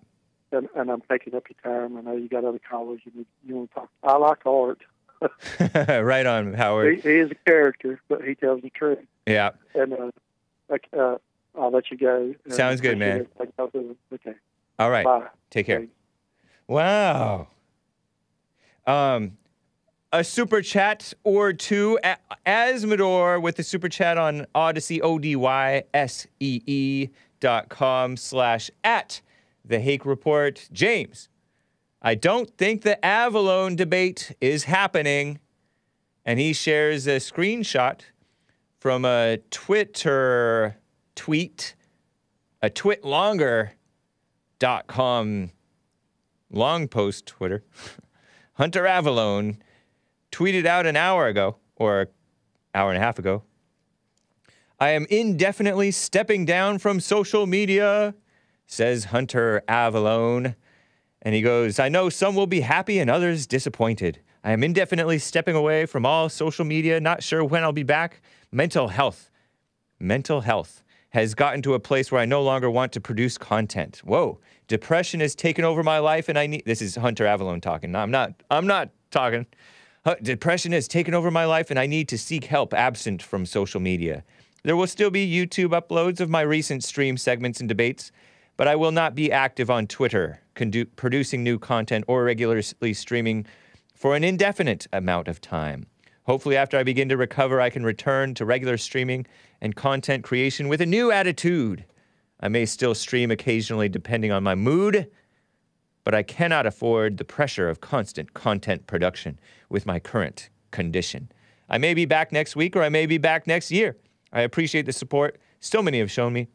And, and I'm taking up your time. I know you got other callers you, need- you want to talk. I like Art. right on, He, Howard. he is a character, but he tells the truth. Yeah. And uh, like, uh, I'll let you go. Sounds good, man. appreciate everything y'all doing. Okay. All right. Bye. Take care. Wow. Um, a super chat or two. A- Asmodor with the super chat on Odysee, O D Y S E E dot com slash at the Hake Report. James, I don't think the Avallone debate is happening. And he shares a screenshot from a Twitter tweet, a twit longer dot com long post Twitter. Hunter Avallone tweeted out an hour ago, or hour and a half ago. I am indefinitely stepping down from social media, says Hunter Avallone. And he goes, I know some will be happy and others disappointed. I am indefinitely stepping away from all social media, not sure when I'll be back. Mental health. Mental health has gotten to a place where I no longer want to produce content. Whoa. Depression has taken over my life and I need this is Hunter Avallone talking. No, I'm not I'm not talking. Depression has taken over my life and I need to seek help absent from social media. There will still be YouTube uploads of my recent stream segments and debates, but I will not be active on Twitter, condu- producing new content or regularly streaming for an indefinite amount of time. Hopefully, after I begin to recover, I can return to regular streaming and content creation with a new attitude. I may still stream occasionally depending on my mood, but I cannot afford the pressure of constant content production with my current condition. I may be back next week or I may be back next year. I appreciate the support so many have shown me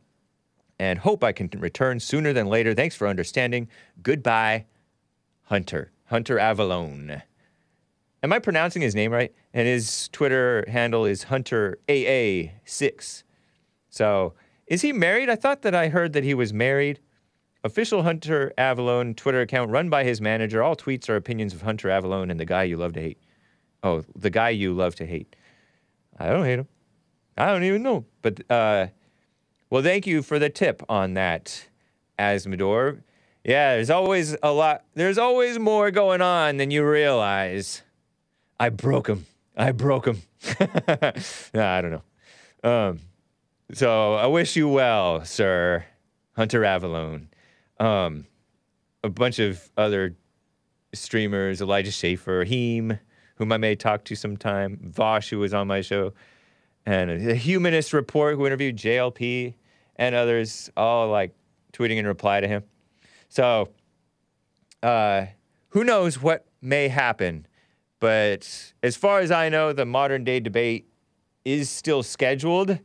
and hope I can return sooner than later. Thanks for understanding. Goodbye, Hunter. Hunter Avallone. Am I pronouncing his name right? And his Twitter handle is Hunter AA6. So, is he married? I thought that I heard that he was married. Official Hunter Avallone Twitter account run by his manager. All tweets are opinions of Hunter Avallone and the guy you love to hate. Oh, the guy you love to hate. I don't hate him. I don't even know. But, uh, well, thank you for the tip on that, Asmodor. Yeah, there's always a lot, there's always more going on than you realize. I broke him. I broke him. nah, I don't know. Um, so I wish you well, sir, Hunter Avallone. Um, a bunch of other streamers, Elijah Schaffer, Heem, whom I may talk to sometime, Vaush, who was on my show, and a Humanist Report, who interviewed JLP, and others, all like tweeting in reply to him. So, uh, who knows what may happen? But as far as I know, the modern day debate is still scheduled.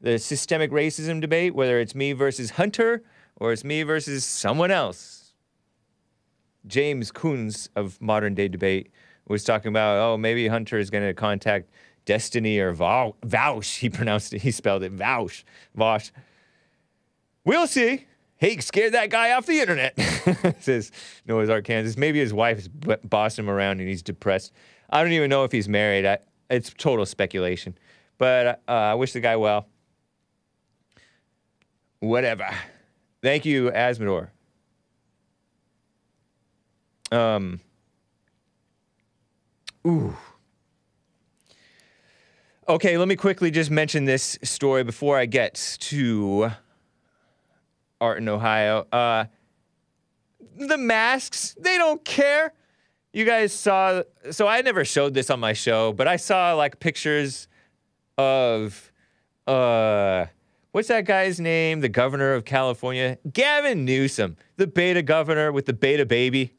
The systemic racism debate, whether it's me versus Hunter or it's me versus someone else. James Coons of modern day debate was talking about, oh, maybe Hunter is going to contact Destiny or Vau- Vaush. He pronounced it, he spelled it Vaush. Vosh. We'll see. Hake scared that guy off the internet, says Noah's Ark, Kansas. Maybe his wife b- bossed him around and he's depressed. I don't even know if he's married. I, it's total speculation. But uh, I wish the guy well. Whatever. Thank you, Asmodor. Um. Ooh. Okay, let me quickly just mention this story before I get to art in Ohio. Uh, the masks, they don't care. You guys saw, so I never showed this on my show, but I saw like pictures of, uh, what's that guy's name? The governor of California? Gavin Newsom, the beta governor with the beta baby,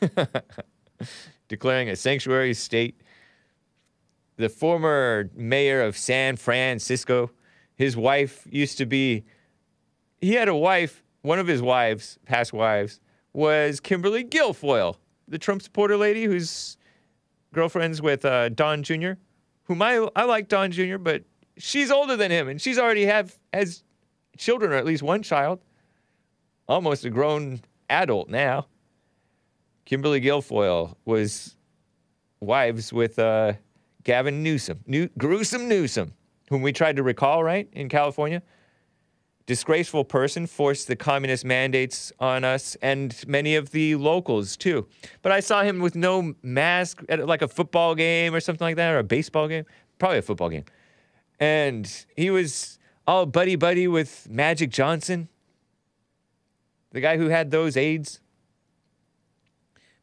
declaring a sanctuary state. The former mayor of San Francisco, his wife used to be he had a wife, one of his wives, past wives, was Kimberly Guilfoyle, the Trump supporter lady who's girlfriends with uh, Don Jr., whom I, I like Don Jr., but she's older than him and she's already have has children or at least one child. Almost a grown adult now. Kimberly Guilfoyle was wives with uh, Gavin Newsom, New, gruesome Newsom, whom we tried to recall, right, in California disgraceful person forced the communist mandates on us and many of the locals too. But I saw him with no mask at like a football game or something like that, or a baseball game, probably a football game. And he was all buddy buddy with Magic Johnson, the guy who had those AIDS.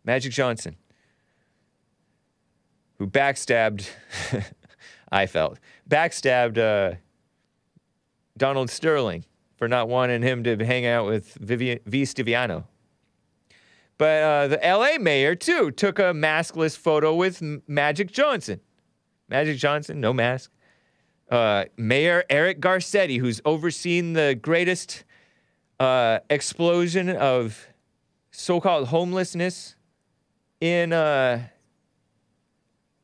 Magic Johnson. who backstabbed, I felt, backstabbed uh, Donald Sterling for not wanting him to hang out with Vivian, V. Stiviano. But uh, the LA mayor, too, took a maskless photo with Magic Johnson. Magic Johnson, no mask. Uh, mayor Eric Garcetti, who's overseen the greatest uh, explosion of so called homelessness in, uh,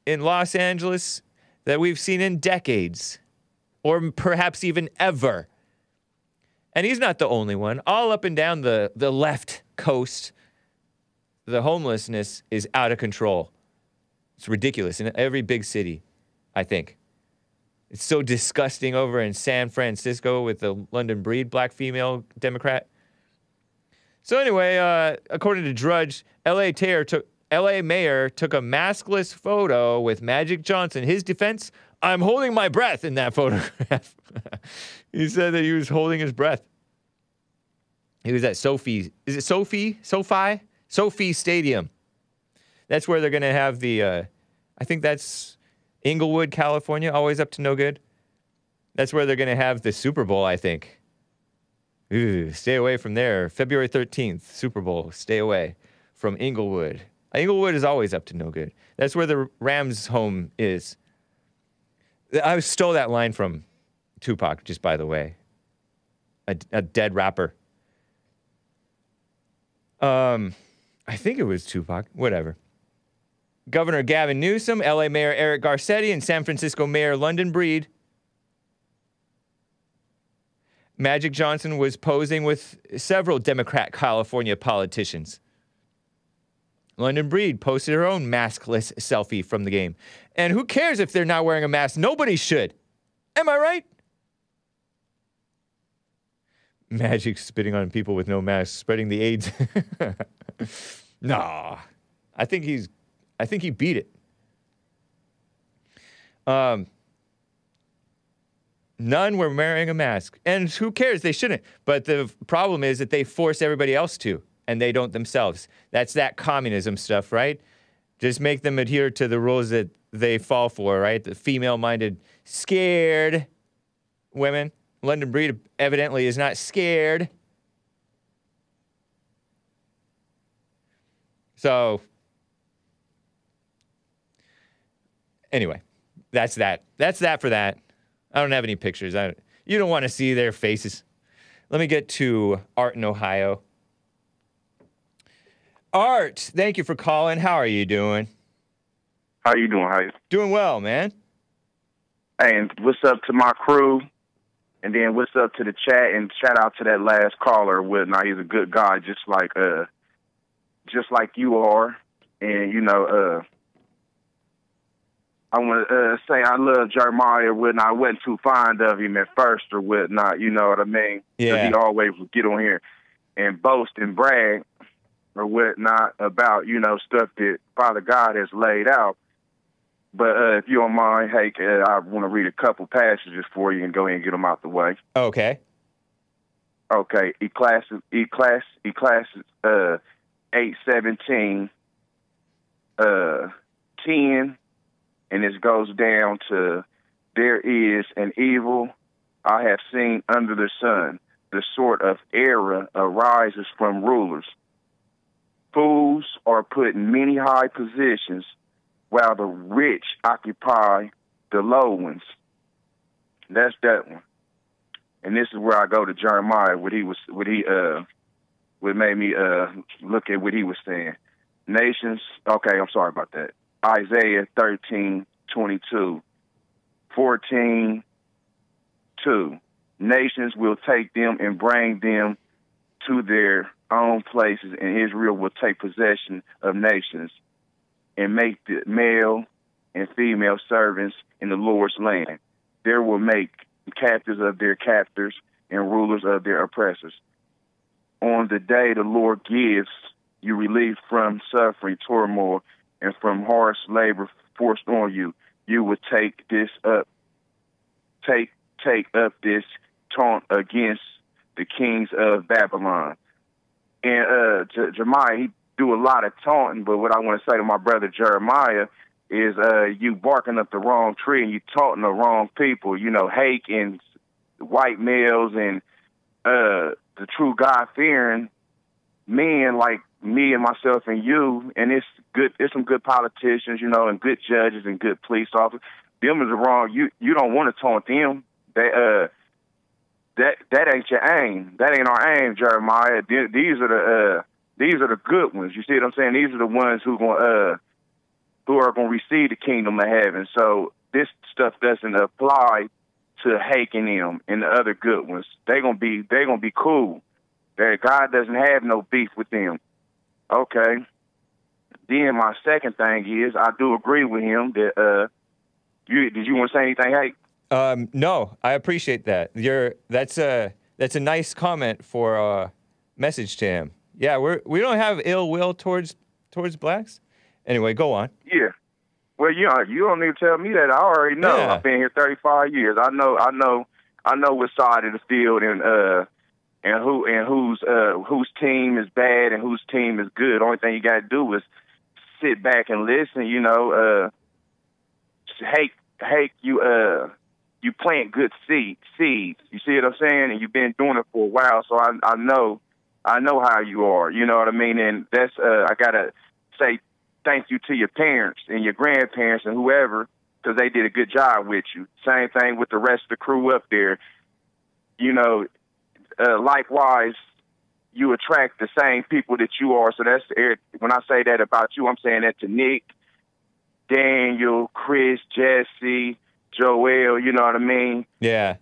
in Los Angeles that we've seen in decades, or perhaps even ever. And he's not the only one. All up and down the, the left coast, the homelessness is out of control. It's ridiculous in every big city, I think. It's so disgusting over in San Francisco with the London Breed black female Democrat. So anyway, uh, according to Drudge, L.A. Mayor took L.A. Mayor took a maskless photo with Magic Johnson. His defense: I'm holding my breath in that photograph. he said that he was holding his breath. He was at Sophie. Is it Sophie? SoFi? Sophie Stadium. That's where they're going to have the. Uh, I think that's Inglewood, California. Always up to no good. That's where they're going to have the Super Bowl. I think. Ooh, stay away from there. February 13th, Super Bowl. Stay away from Inglewood. Inglewood is always up to no good. That's where the Rams' home is. I stole that line from Tupac, just by the way. A, a dead rapper. Um, I think it was Tupac. Whatever. Governor Gavin Newsom, LA Mayor Eric Garcetti, and San Francisco Mayor London Breed. Magic Johnson was posing with several Democrat California politicians. London Breed posted her own maskless selfie from the game. And who cares if they're not wearing a mask? Nobody should. Am I right? Magic spitting on people with no mask, spreading the AIDS. nah. I think he's I think he beat it. Um None were wearing a mask. And who cares? They shouldn't. But the problem is that they force everybody else to and they don't themselves. That's that communism stuff, right? Just make them adhere to the rules that they fall for, right? The female minded, scared women. London Breed evidently is not scared. So, anyway, that's that. That's that for that. I don't have any pictures. I, you don't want to see their faces. Let me get to Art in Ohio. Art, thank you for calling. How are you doing? How you doing? How you? Doing well, man. Hey, and what's up to my crew? And then what's up to the chat? And shout out to that last caller. Whatnot, he's a good guy, just like uh, just like you are. And you know, uh, I want to uh, say I love Jeremiah. When I wasn't too fond of him at first or whatnot. You know what I mean? Yeah. He always would get on here and boast and brag or whatnot about you know stuff that Father God has laid out. But uh, if you don't mind, hey, uh, I want to read a couple passages for you and go ahead and get them out the way. Okay. Okay, Ecclesiastes, Ecclesiastes, Ecclesiastes uh, eight seventeen, uh, ten, and this goes down to there is an evil I have seen under the sun. The sort of error arises from rulers. Fools are put in many high positions, while the rich occupy the low ones. That's that one and this is where I go to Jeremiah, what he was, what he, uh, what made me uh look at what he was saying. Nations. Okay, I'm sorry about that. Isaiah 13, 22, 14, 2. Nations will take them and bring them to their own places, and Israel will take possession of nations and make the male and female servants in the Lord's land. There will make captives of their captors and rulers of their oppressors. On the day the Lord gives you relief from suffering, turmoil, and from harsh labor forced on you, you will take this up, take take up this taunt against the kings of Babylon. And uh, J- Jeremiah, he do a lot of taunting, but what I want to say to my brother Jeremiah is uh, you barking up the wrong tree and you taunting the wrong people. You know, hate and white males and uh, the true God fearing men like me and myself and you, and it's good. It's some good politicians, you know, and good judges and good police officers. Them is the wrong. You you don't want to taunt them. They uh that that ain't your aim. That ain't our aim, Jeremiah. These are the uh these are the good ones. You see what I'm saying? These are the ones who going uh who are to receive the kingdom of heaven. So this stuff doesn't apply to Hake and them and the other good ones. They're gonna be they're gonna be cool. That God doesn't have no beef with them. Okay. Then my second thing is I do agree with him that uh you did you want to say anything, Hake? Um, no, I appreciate that. You're that's a that's a nice comment for a message to him. Yeah, we're we don't have ill will towards towards blacks. Anyway, go on. Yeah. Well, you know, you don't need to tell me that. I already know. Yeah. I've been here 35 years. I know. I know. I know what side of the field and uh and who and whose uh whose team is bad and whose team is good. Only thing you got to do is sit back and listen. You know, uh, hate hate you uh you plant good seed seeds. You see what I'm saying? And you've been doing it for a while, so I I know I know how you are. You know what I mean? And that's uh I gotta say thank you to your parents and your grandparents and whoever because they did a good job with you. Same thing with the rest of the crew up there. You know, uh, likewise, you attract the same people that you are. So that's when I say that about you, I'm saying that to Nick, Daniel, Chris, Jesse, Joel. You know what I mean? Yeah.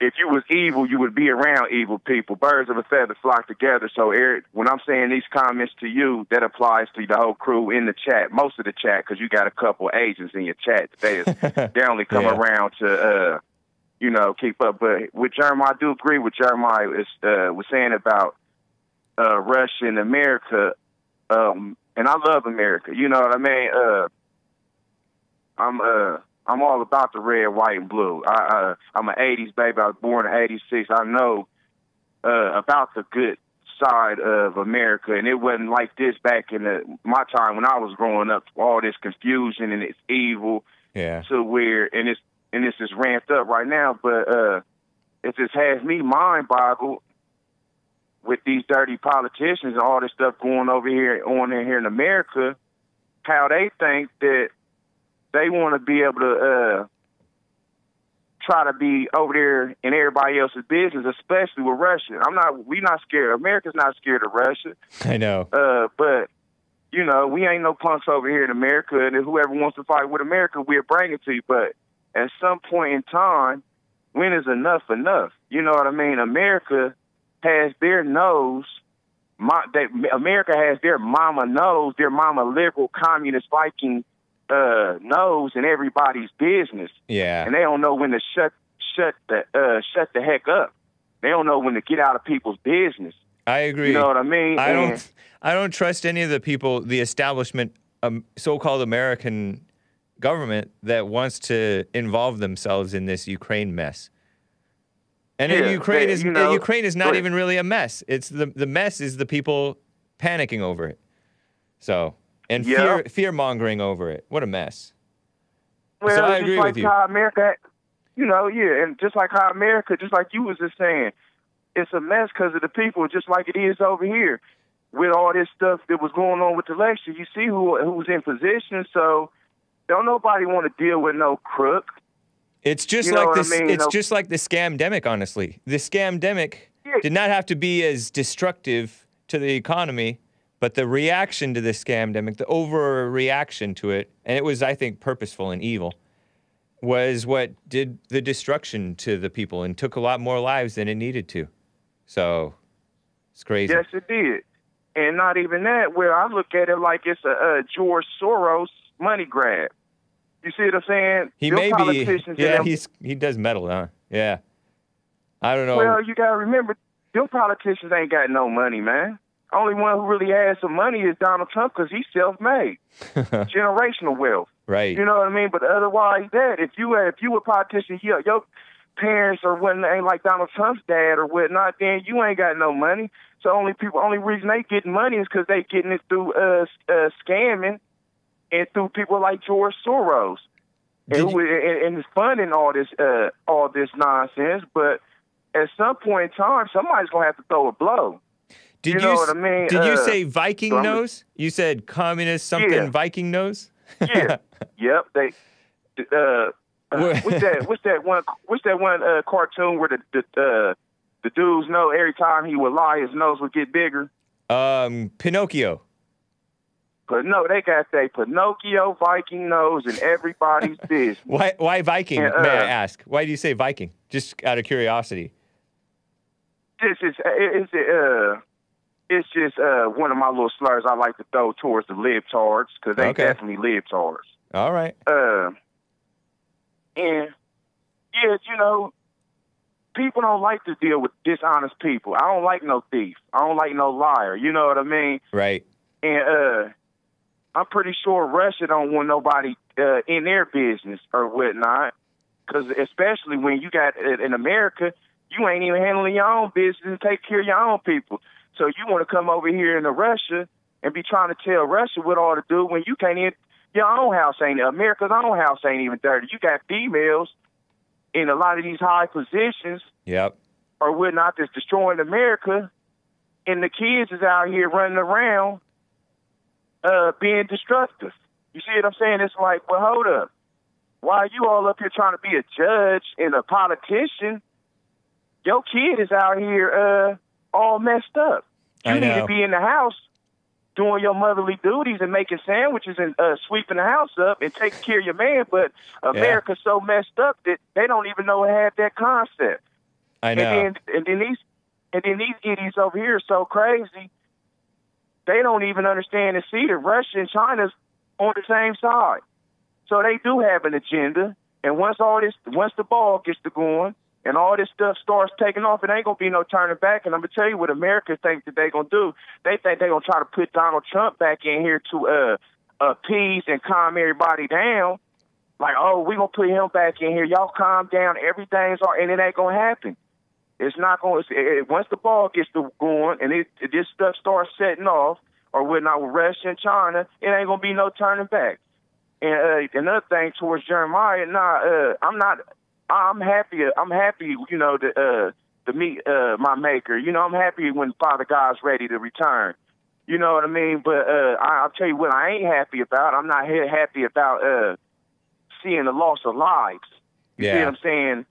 If you was evil, you would be around evil people. Birds of a feather flock together. So, Eric, when I'm saying these comments to you, that applies to the whole crew in the chat, most of the chat, because you got a couple agents in your chat. They they only come Yeah. around to, uh, you know, keep up. But with Jeremiah, I do agree with Jeremiah is uh, was saying about uh, Russia and America. Um, and I love America. You know what I mean? Uh, I'm uh I'm all about the red, white, and blue. I uh, I'm an '80s baby. I was born in '86. I know uh, about the good side of America, and it wasn't like this back in the, my time when I was growing up. All this confusion and it's evil Yeah. to where and it's and it's just ramped up right now. But uh, it just has me mind boggled with these dirty politicians and all this stuff going over here on in here in America. How they think that they want to be able to uh, try to be over there in everybody else's business, especially with Russia. I'm not. We not scared. America's not scared of Russia. I know. Uh, but you know, we ain't no punks over here in America, and whoever wants to fight with America, we'll bring it to you. But at some point in time, when is enough enough? You know what I mean? America has their nose. My, they, America has their mama nose, their mama liberal communist Viking uh, nose in everybody's business, Yeah. and they don't know when to shut shut the uh, shut the heck up. They don't know when to get out of people's business. I agree. You know what I mean? I And- don't. I don't trust any of the people, the establishment, um, so-called American government that wants to involve themselves in this Ukraine mess. And Yeah, Ukraine they- is you know, Ukraine is not even really a mess. It's the the mess is the people panicking over it. So and Yeah. fear fear mongering over it. What a mess. Well, So I agree like with you. how America, you know, yeah, and just like how America, just like you was just saying, it's a mess because of the people, just like it is over here with all this stuff that was going on with the election. You see who who's in position, so don't nobody want to deal with no crook. It's just You like what I this. mean? It's No- just like the scamdemic. Honestly, the scamdemic did not have to be as destructive to the economy, but the reaction to the scamdemic, the overreaction to it, and it was, I think, purposeful and evil, was what did the destruction to the people and took a lot more lives than it needed to. So, it's crazy. Yes, it did, and not even that. Where I look at it like it's a, a George Soros money grab. You see what I'm saying? He Them may be. Yeah, he's he does meddle, huh? Yeah. I don't know. Well, you gotta remember, them politicians ain't got no money, man. Only one who really has some money is Donald Trump because he's self-made, generational wealth. right. You know what I mean? But otherwise, that if you if you a politician, your your parents or whatnot ain't like Donald Trump's dad or whatnot, then you ain't got no money. So only people, only reason they getting money is because they getting it through uh, uh scamming and through people like George Soros, and, who, and, and funding all this uh, all this nonsense. But at some point in time, somebody's gonna have to throw a blow. Did you know what I mean? Did you Uh, say Viking so nose? You said communist something Yeah. Viking nose? Yeah. yep. They. Uh, uh, what's that? What's that one? What's that one uh, cartoon where the the uh, the dude's know every time he would lie, his nose would get bigger. Um, Pinocchio. But no, they got that Pinocchio Viking nose and everybody's business. Why? Why Viking? Yeah, may I uh, ask? Why do you say Viking? Just out of curiosity. This is it's uh it's just uh one of my little slurs I like to throw towards the libtards because they Okay. definitely libtards. All right. Uh, and yeah, you know, people don't like to deal with dishonest people. I don't like no thief. I don't like no liar. You know what I mean? Right. And uh, I'm pretty sure Russia don't want nobody uh, in their business or whatnot. Because especially when you got in America, you ain't even handling your own business and take care of your own people. So you want to come over here into Russia and be trying to tell Russia what all to do when you can't even your own house ain't America's own house ain't even dirty. You got females in a lot of these high positions Yep. or whatnot that's destroying America, and the kids is out here running around uh, being destructive. You see what I'm saying? It's like, well, hold up. Why are you all up here trying to be a judge and a politician? Your kid is out here uh, all messed up. You I need to be in the house doing your motherly duties and making sandwiches and uh, sweeping the house up and taking care of your man. But America's so messed up that they don't even know had that concept. I know. And then and then these and then these idiots over here are so crazy. They don't even understand and see that Russia and China's on the same side. So they do have an agenda. And once all this once the ball gets to going and all this stuff starts taking off, it ain't gonna be no turning back. And I'm gonna tell you what America thinks that they gonna do. They think they gonna try to put Donald Trump back in here to uh appease and calm everybody down. Like, oh, we gonna put him back in here. Y'all calm down. Everything's all, and it ain't gonna happen. It's not going. to it, Once the ball gets to going and it, this stuff starts setting off, or whatnot with Russia and China, it ain't gonna be no turning back. And uh, another thing towards Jeremiah, nah, uh, I'm not. I'm happy. I'm happy. You know, to uh, to meet uh, my Maker. You know, I'm happy when Father God's ready to return. You know what I mean? But uh, I, I'll tell you what I ain't happy about. I'm not here happy about uh, seeing the loss of lives. You see Yeah. what I'm saying?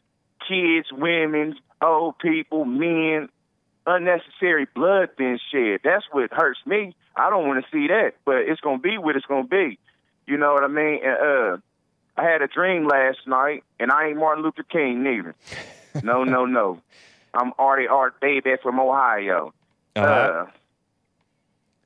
Kids, women, old people, men, unnecessary blood being shed. That's what hurts me. I don't want to see that, but it's gonna be what it's gonna be. You know what I mean? And, uh, I had a dream last night, and I ain't Martin Luther King neither. no, no, no. I'm Artie Art Baby from Ohio. Uh-huh. Uh,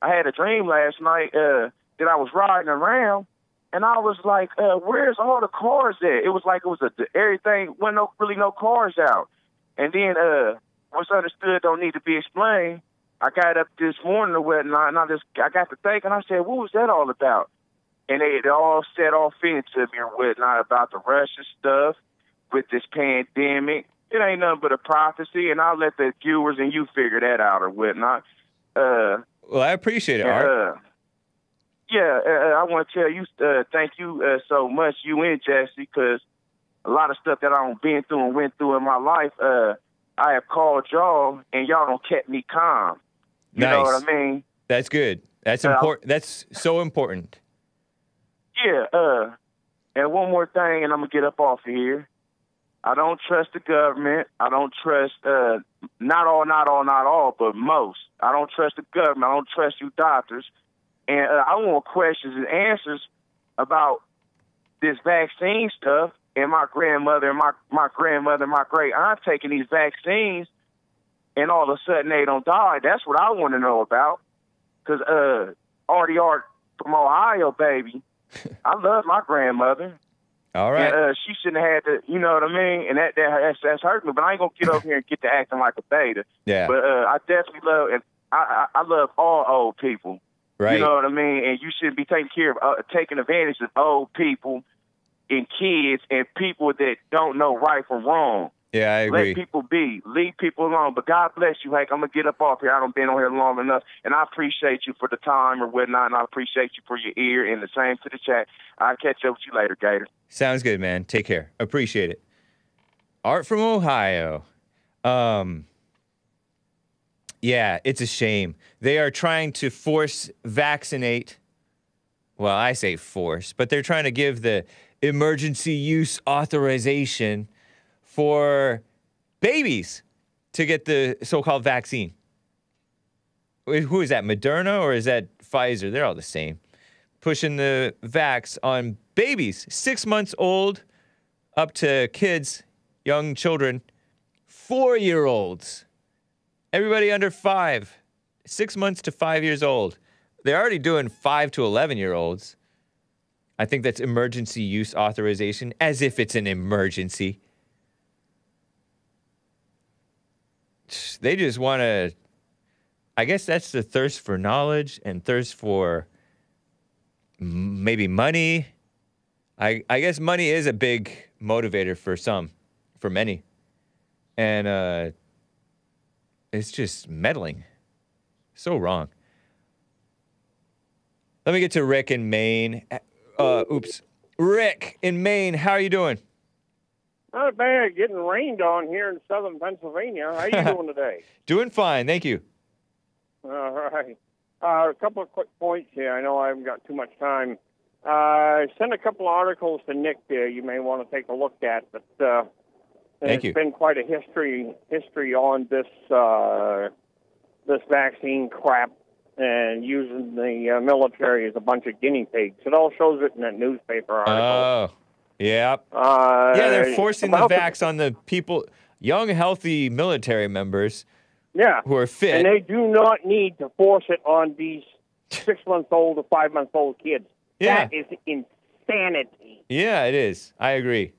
I had a dream last night uh, that I was riding around, and I was like, uh, "Where's all the cars at?" It was like it was a everything. wasn't no really no cars out. And then uh, what's understood don't need to be explained. I got up this morning or whatnot, and I just I got to thinking. I said, "What was that all about?" And they, they all set off into me or whatnot about the Russian stuff with this pandemic. It ain't nothing but a prophecy, and I'll let the viewers and you figure that out or whatnot. Uh, Well, I appreciate it, and, Art. uh, yeah, uh, I want to tell you, uh, thank you uh, so much, you and Jesse, because a lot of stuff that I've been through and went through in my life, uh, I have called y'all, and y'all don't kept me calm. You know what I mean? That's good. That's Uh, important. That's so important. Yeah, uh, and one more thing, and I'm gonna get up off of here. I don't trust the government. I don't trust uh, not all, not all, not all, but most. I don't trust the government. I don't trust you doctors, and uh, I want questions and answers about this vaccine stuff. And my grandmother, and my my grandmother, and my great aunt taking these vaccines, and all of a sudden they don't die. That's what I want to know about. Because uh, Art from Ohio, baby. I love my grandmother. All right. And, uh, she shouldn't have had to, you know what I mean? And that, that that's, that's hurt me. But I ain't gonna get over here and get to acting like a beta. Yeah. But uh, I definitely love, and I, I I love all old people. Right. You know what I mean? And you shouldn't be taking care of, uh, taking advantage of old people and kids and people that don't know right from wrong. Yeah, I agree. Let people be. Leave people alone. But God bless you, Hank. I'm gonna get up off here. I don't been on here long enough, and I appreciate you for the time or whatnot, and I appreciate you for your ear and the same to the chat. I'll catch up with you later, Gator. Sounds good, man. Take care. Appreciate it. Art from Ohio. Um, yeah, it's a shame. They are trying to force vaccinate. Well, I say force, but they're trying to give the emergency use authorization for babies to get the so called vaccine. Who is that, Moderna or is that Pfizer? They're all the same. Pushing the vax on babies, six months old up to kids, young children, four year olds, everybody under five, six months to five years old. They're already doing five to 11 year olds. I think that's emergency use authorization, as if it's an emergency. They just want to, I guess that's the thirst for knowledge and thirst for m- maybe money. I, I guess money is a big motivator for some, for many. And uh, it's just meddling. So wrong. Let me get to Rick in Maine. Uh, oops. Rick in Maine, how are you doing? Not bad. Getting rained on here in southern Pennsylvania. How you doing today? Doing fine, thank you. All right. Uh, a couple of quick points here. I know I haven't got too much time. Uh, I sent a couple of articles to Nick there. You may want to take a look at, but uh, Thank you. been quite a history history on this uh, this vaccine crap and using the uh, military as a bunch of guinea pigs. It all shows it in that newspaper article. Yep. Uh, yeah, they're forcing the vax on the people, young, healthy military members Yeah. who are fit. And they do not need to force it on these six month old or five month old kids. Yeah. That is insanity. yeah, it is. I agree.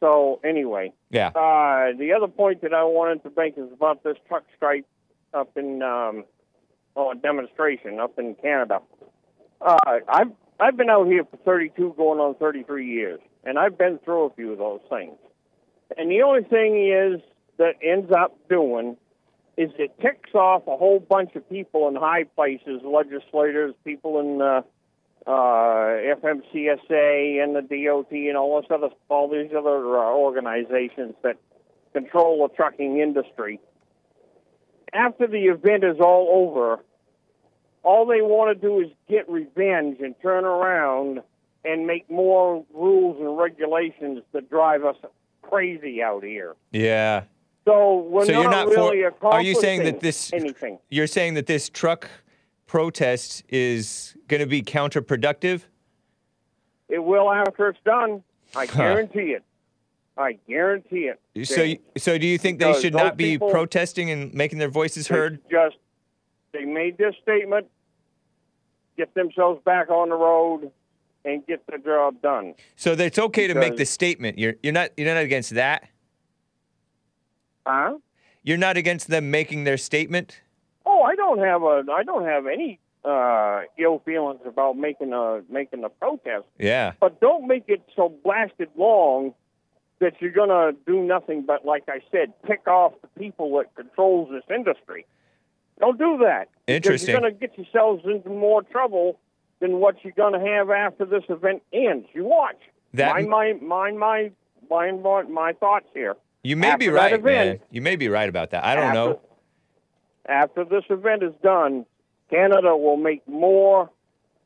So, anyway, Yeah. uh, the other point that I wanted to make is about this truck strike up in, um, oh, a demonstration up in Canada. Uh, I've, I've been out here for 32, going on 33 years, and I've been through a few of those things. And the only thing is that ends up doing is it ticks off a whole bunch of people in high places, legislators, people in uh, uh, FMCSA and the DOT and all this other, all these other uh, organizations that control the trucking industry. After the event is all over, all they want to do is get revenge and turn around and make more rules and regulations that drive us crazy out here. Yeah. So we're so not, you're not really for, Are you saying that this anything? You're saying that this truck protest is going to be counterproductive? It will after it's done. I Huh. guarantee it. I guarantee it. So, so do you think they should not be protesting and making their voices heard? Just they made this statement, get themselves back on the road, and get the job done. So it's okay to make the statement. You're you're not you're not against that. Huh? You're not against them making their statement. Oh, I don't have a. I don't have any uh, ill feelings about making a making a protest. Yeah. But don't make it so blasted long that you're going to do nothing but, like I said, pick off the people that controls this industry. Don't do that. Interesting. You're going to get yourselves into more trouble than what you're going to have after this event ends. You watch. That- mind my mind my mind my, my thoughts here. You may be After that right, man. You may be right about that. I don't after, know. After this event is done, Canada will make more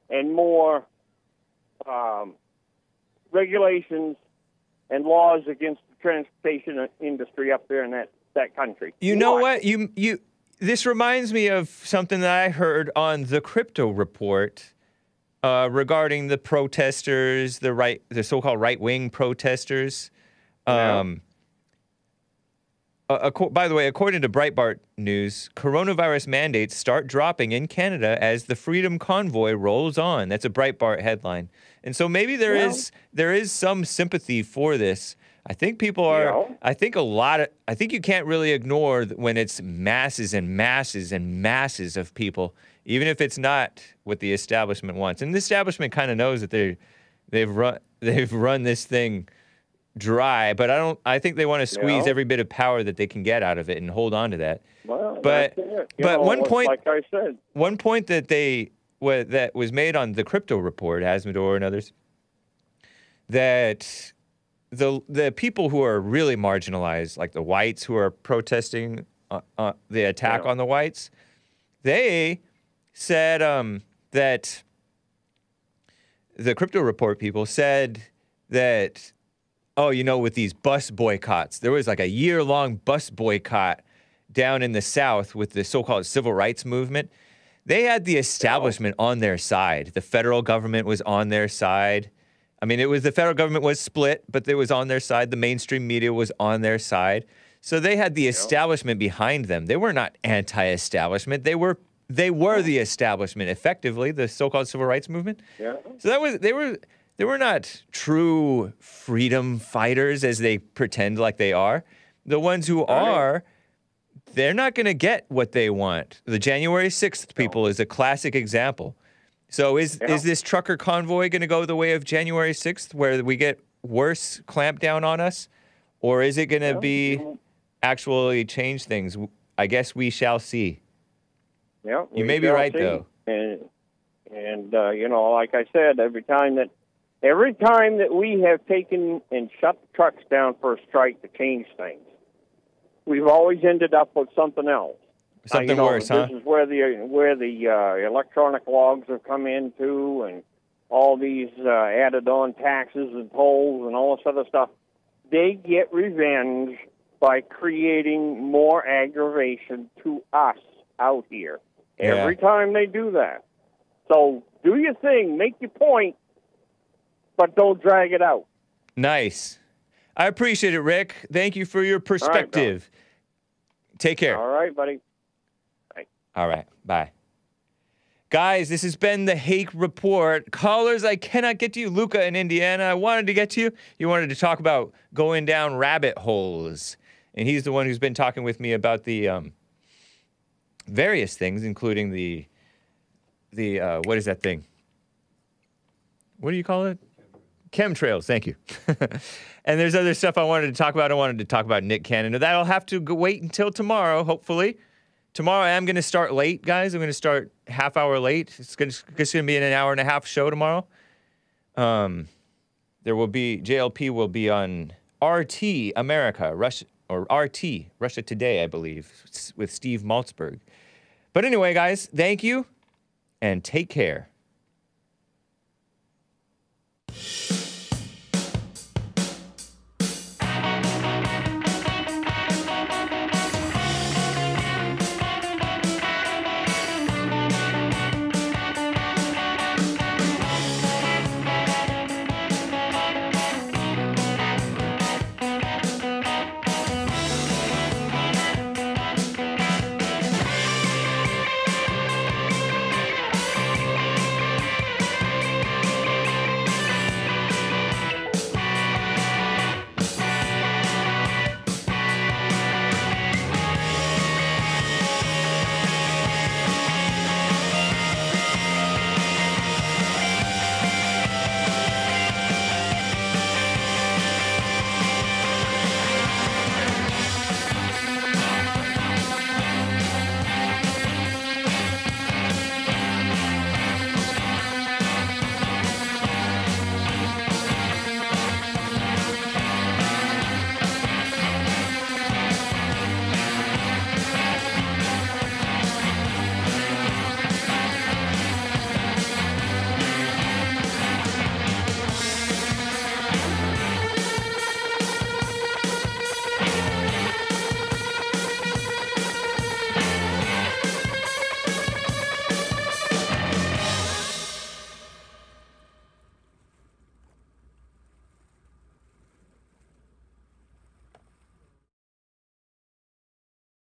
and more um, regulations and laws against the transportation industry up there in that, that country. You know what? You you this reminds me of something that I heard on the crypto report uh, regarding the protesters, the right the so-called right-wing protesters. Um uh, acco- by the way, according to Breitbart News, coronavirus mandates start dropping in Canada as the Freedom Convoy rolls on. That's a Breitbart headline, and so maybe there is Well- there is some sympathy for this. I think people are. Yeah. I think a lot of. I think you can't really ignore when it's masses and masses and masses of people, even if it's not what the establishment wants. And the establishment kind of knows that they, they've run they've run this thing dry, but I don't. I think they want to squeeze Yeah. every bit of power that they can get out of it and hold on to that. Well, But-. But know, one point- like I said, One point that they wa that was made on the crypto report, Asmodor and others, that the the people who are really marginalized, like the whites who are protesting uh, uh, the attack Yeah. on the whites, they said um, that the crypto report people said that oh, you know, with these bus boycotts, there was like a year long bus boycott down in the South with the so called civil rights movement. They had the establishment on their side. The federal government was on their side. I mean, it was the federal government was split, but it was on their side. The mainstream media was on their side. So they had the establishment behind them. They were not anti-establishment. They were they were the establishment effectively, the so-called civil rights movement. yeah. So that was they were they were not true freedom fighters as they pretend like they are. The ones who are, they're not going to get what they want. The January 6th people is a classic example. So is Yeah. is this trucker convoy going to go the way of January 6th where we get worse clampdown on us or is it going to be actually change things? I guess we shall see. Yeah, You may be right, see. though. And and uh, you know, like I said, every time that every time that we have taken and shut the trucks down for a strike to change things, we've always ended up with something else. Uh, Something you know, worse, huh? This is where the where the uh, electronic logs have come into, and all these uh, added on taxes and tolls and all this other stuff. They get revenge by creating more aggravation to us out here. Yeah. Every time they do that. So do your thing, make your point, but don't drag it out. Nice. I appreciate it, Rick. Thank you for your perspective. Take care. All right, buddy. All right. Bye. Guys, this has been the Hake Report. Callers, I cannot get to you. Luca in Indiana, I wanted to get to you. You wanted to talk about going down rabbit holes. And he's the one who's been talking with me about the um, various things, including the, the uh, what is that thing? What do you call it? Chemtrails, thank you. and there's other stuff I wanted to talk about. I wanted to talk about Nick Cannon. That'll have to wait until tomorrow, hopefully. Tomorrow I am going to start late, guys. I'm going to start half hour late. It's going to, be an hour and a half show tomorrow. Um, there will be JLP will be on RT America Russia or RT Russia Today, I believe, with Steve Malzberg. But anyway, guys, thank you and take care.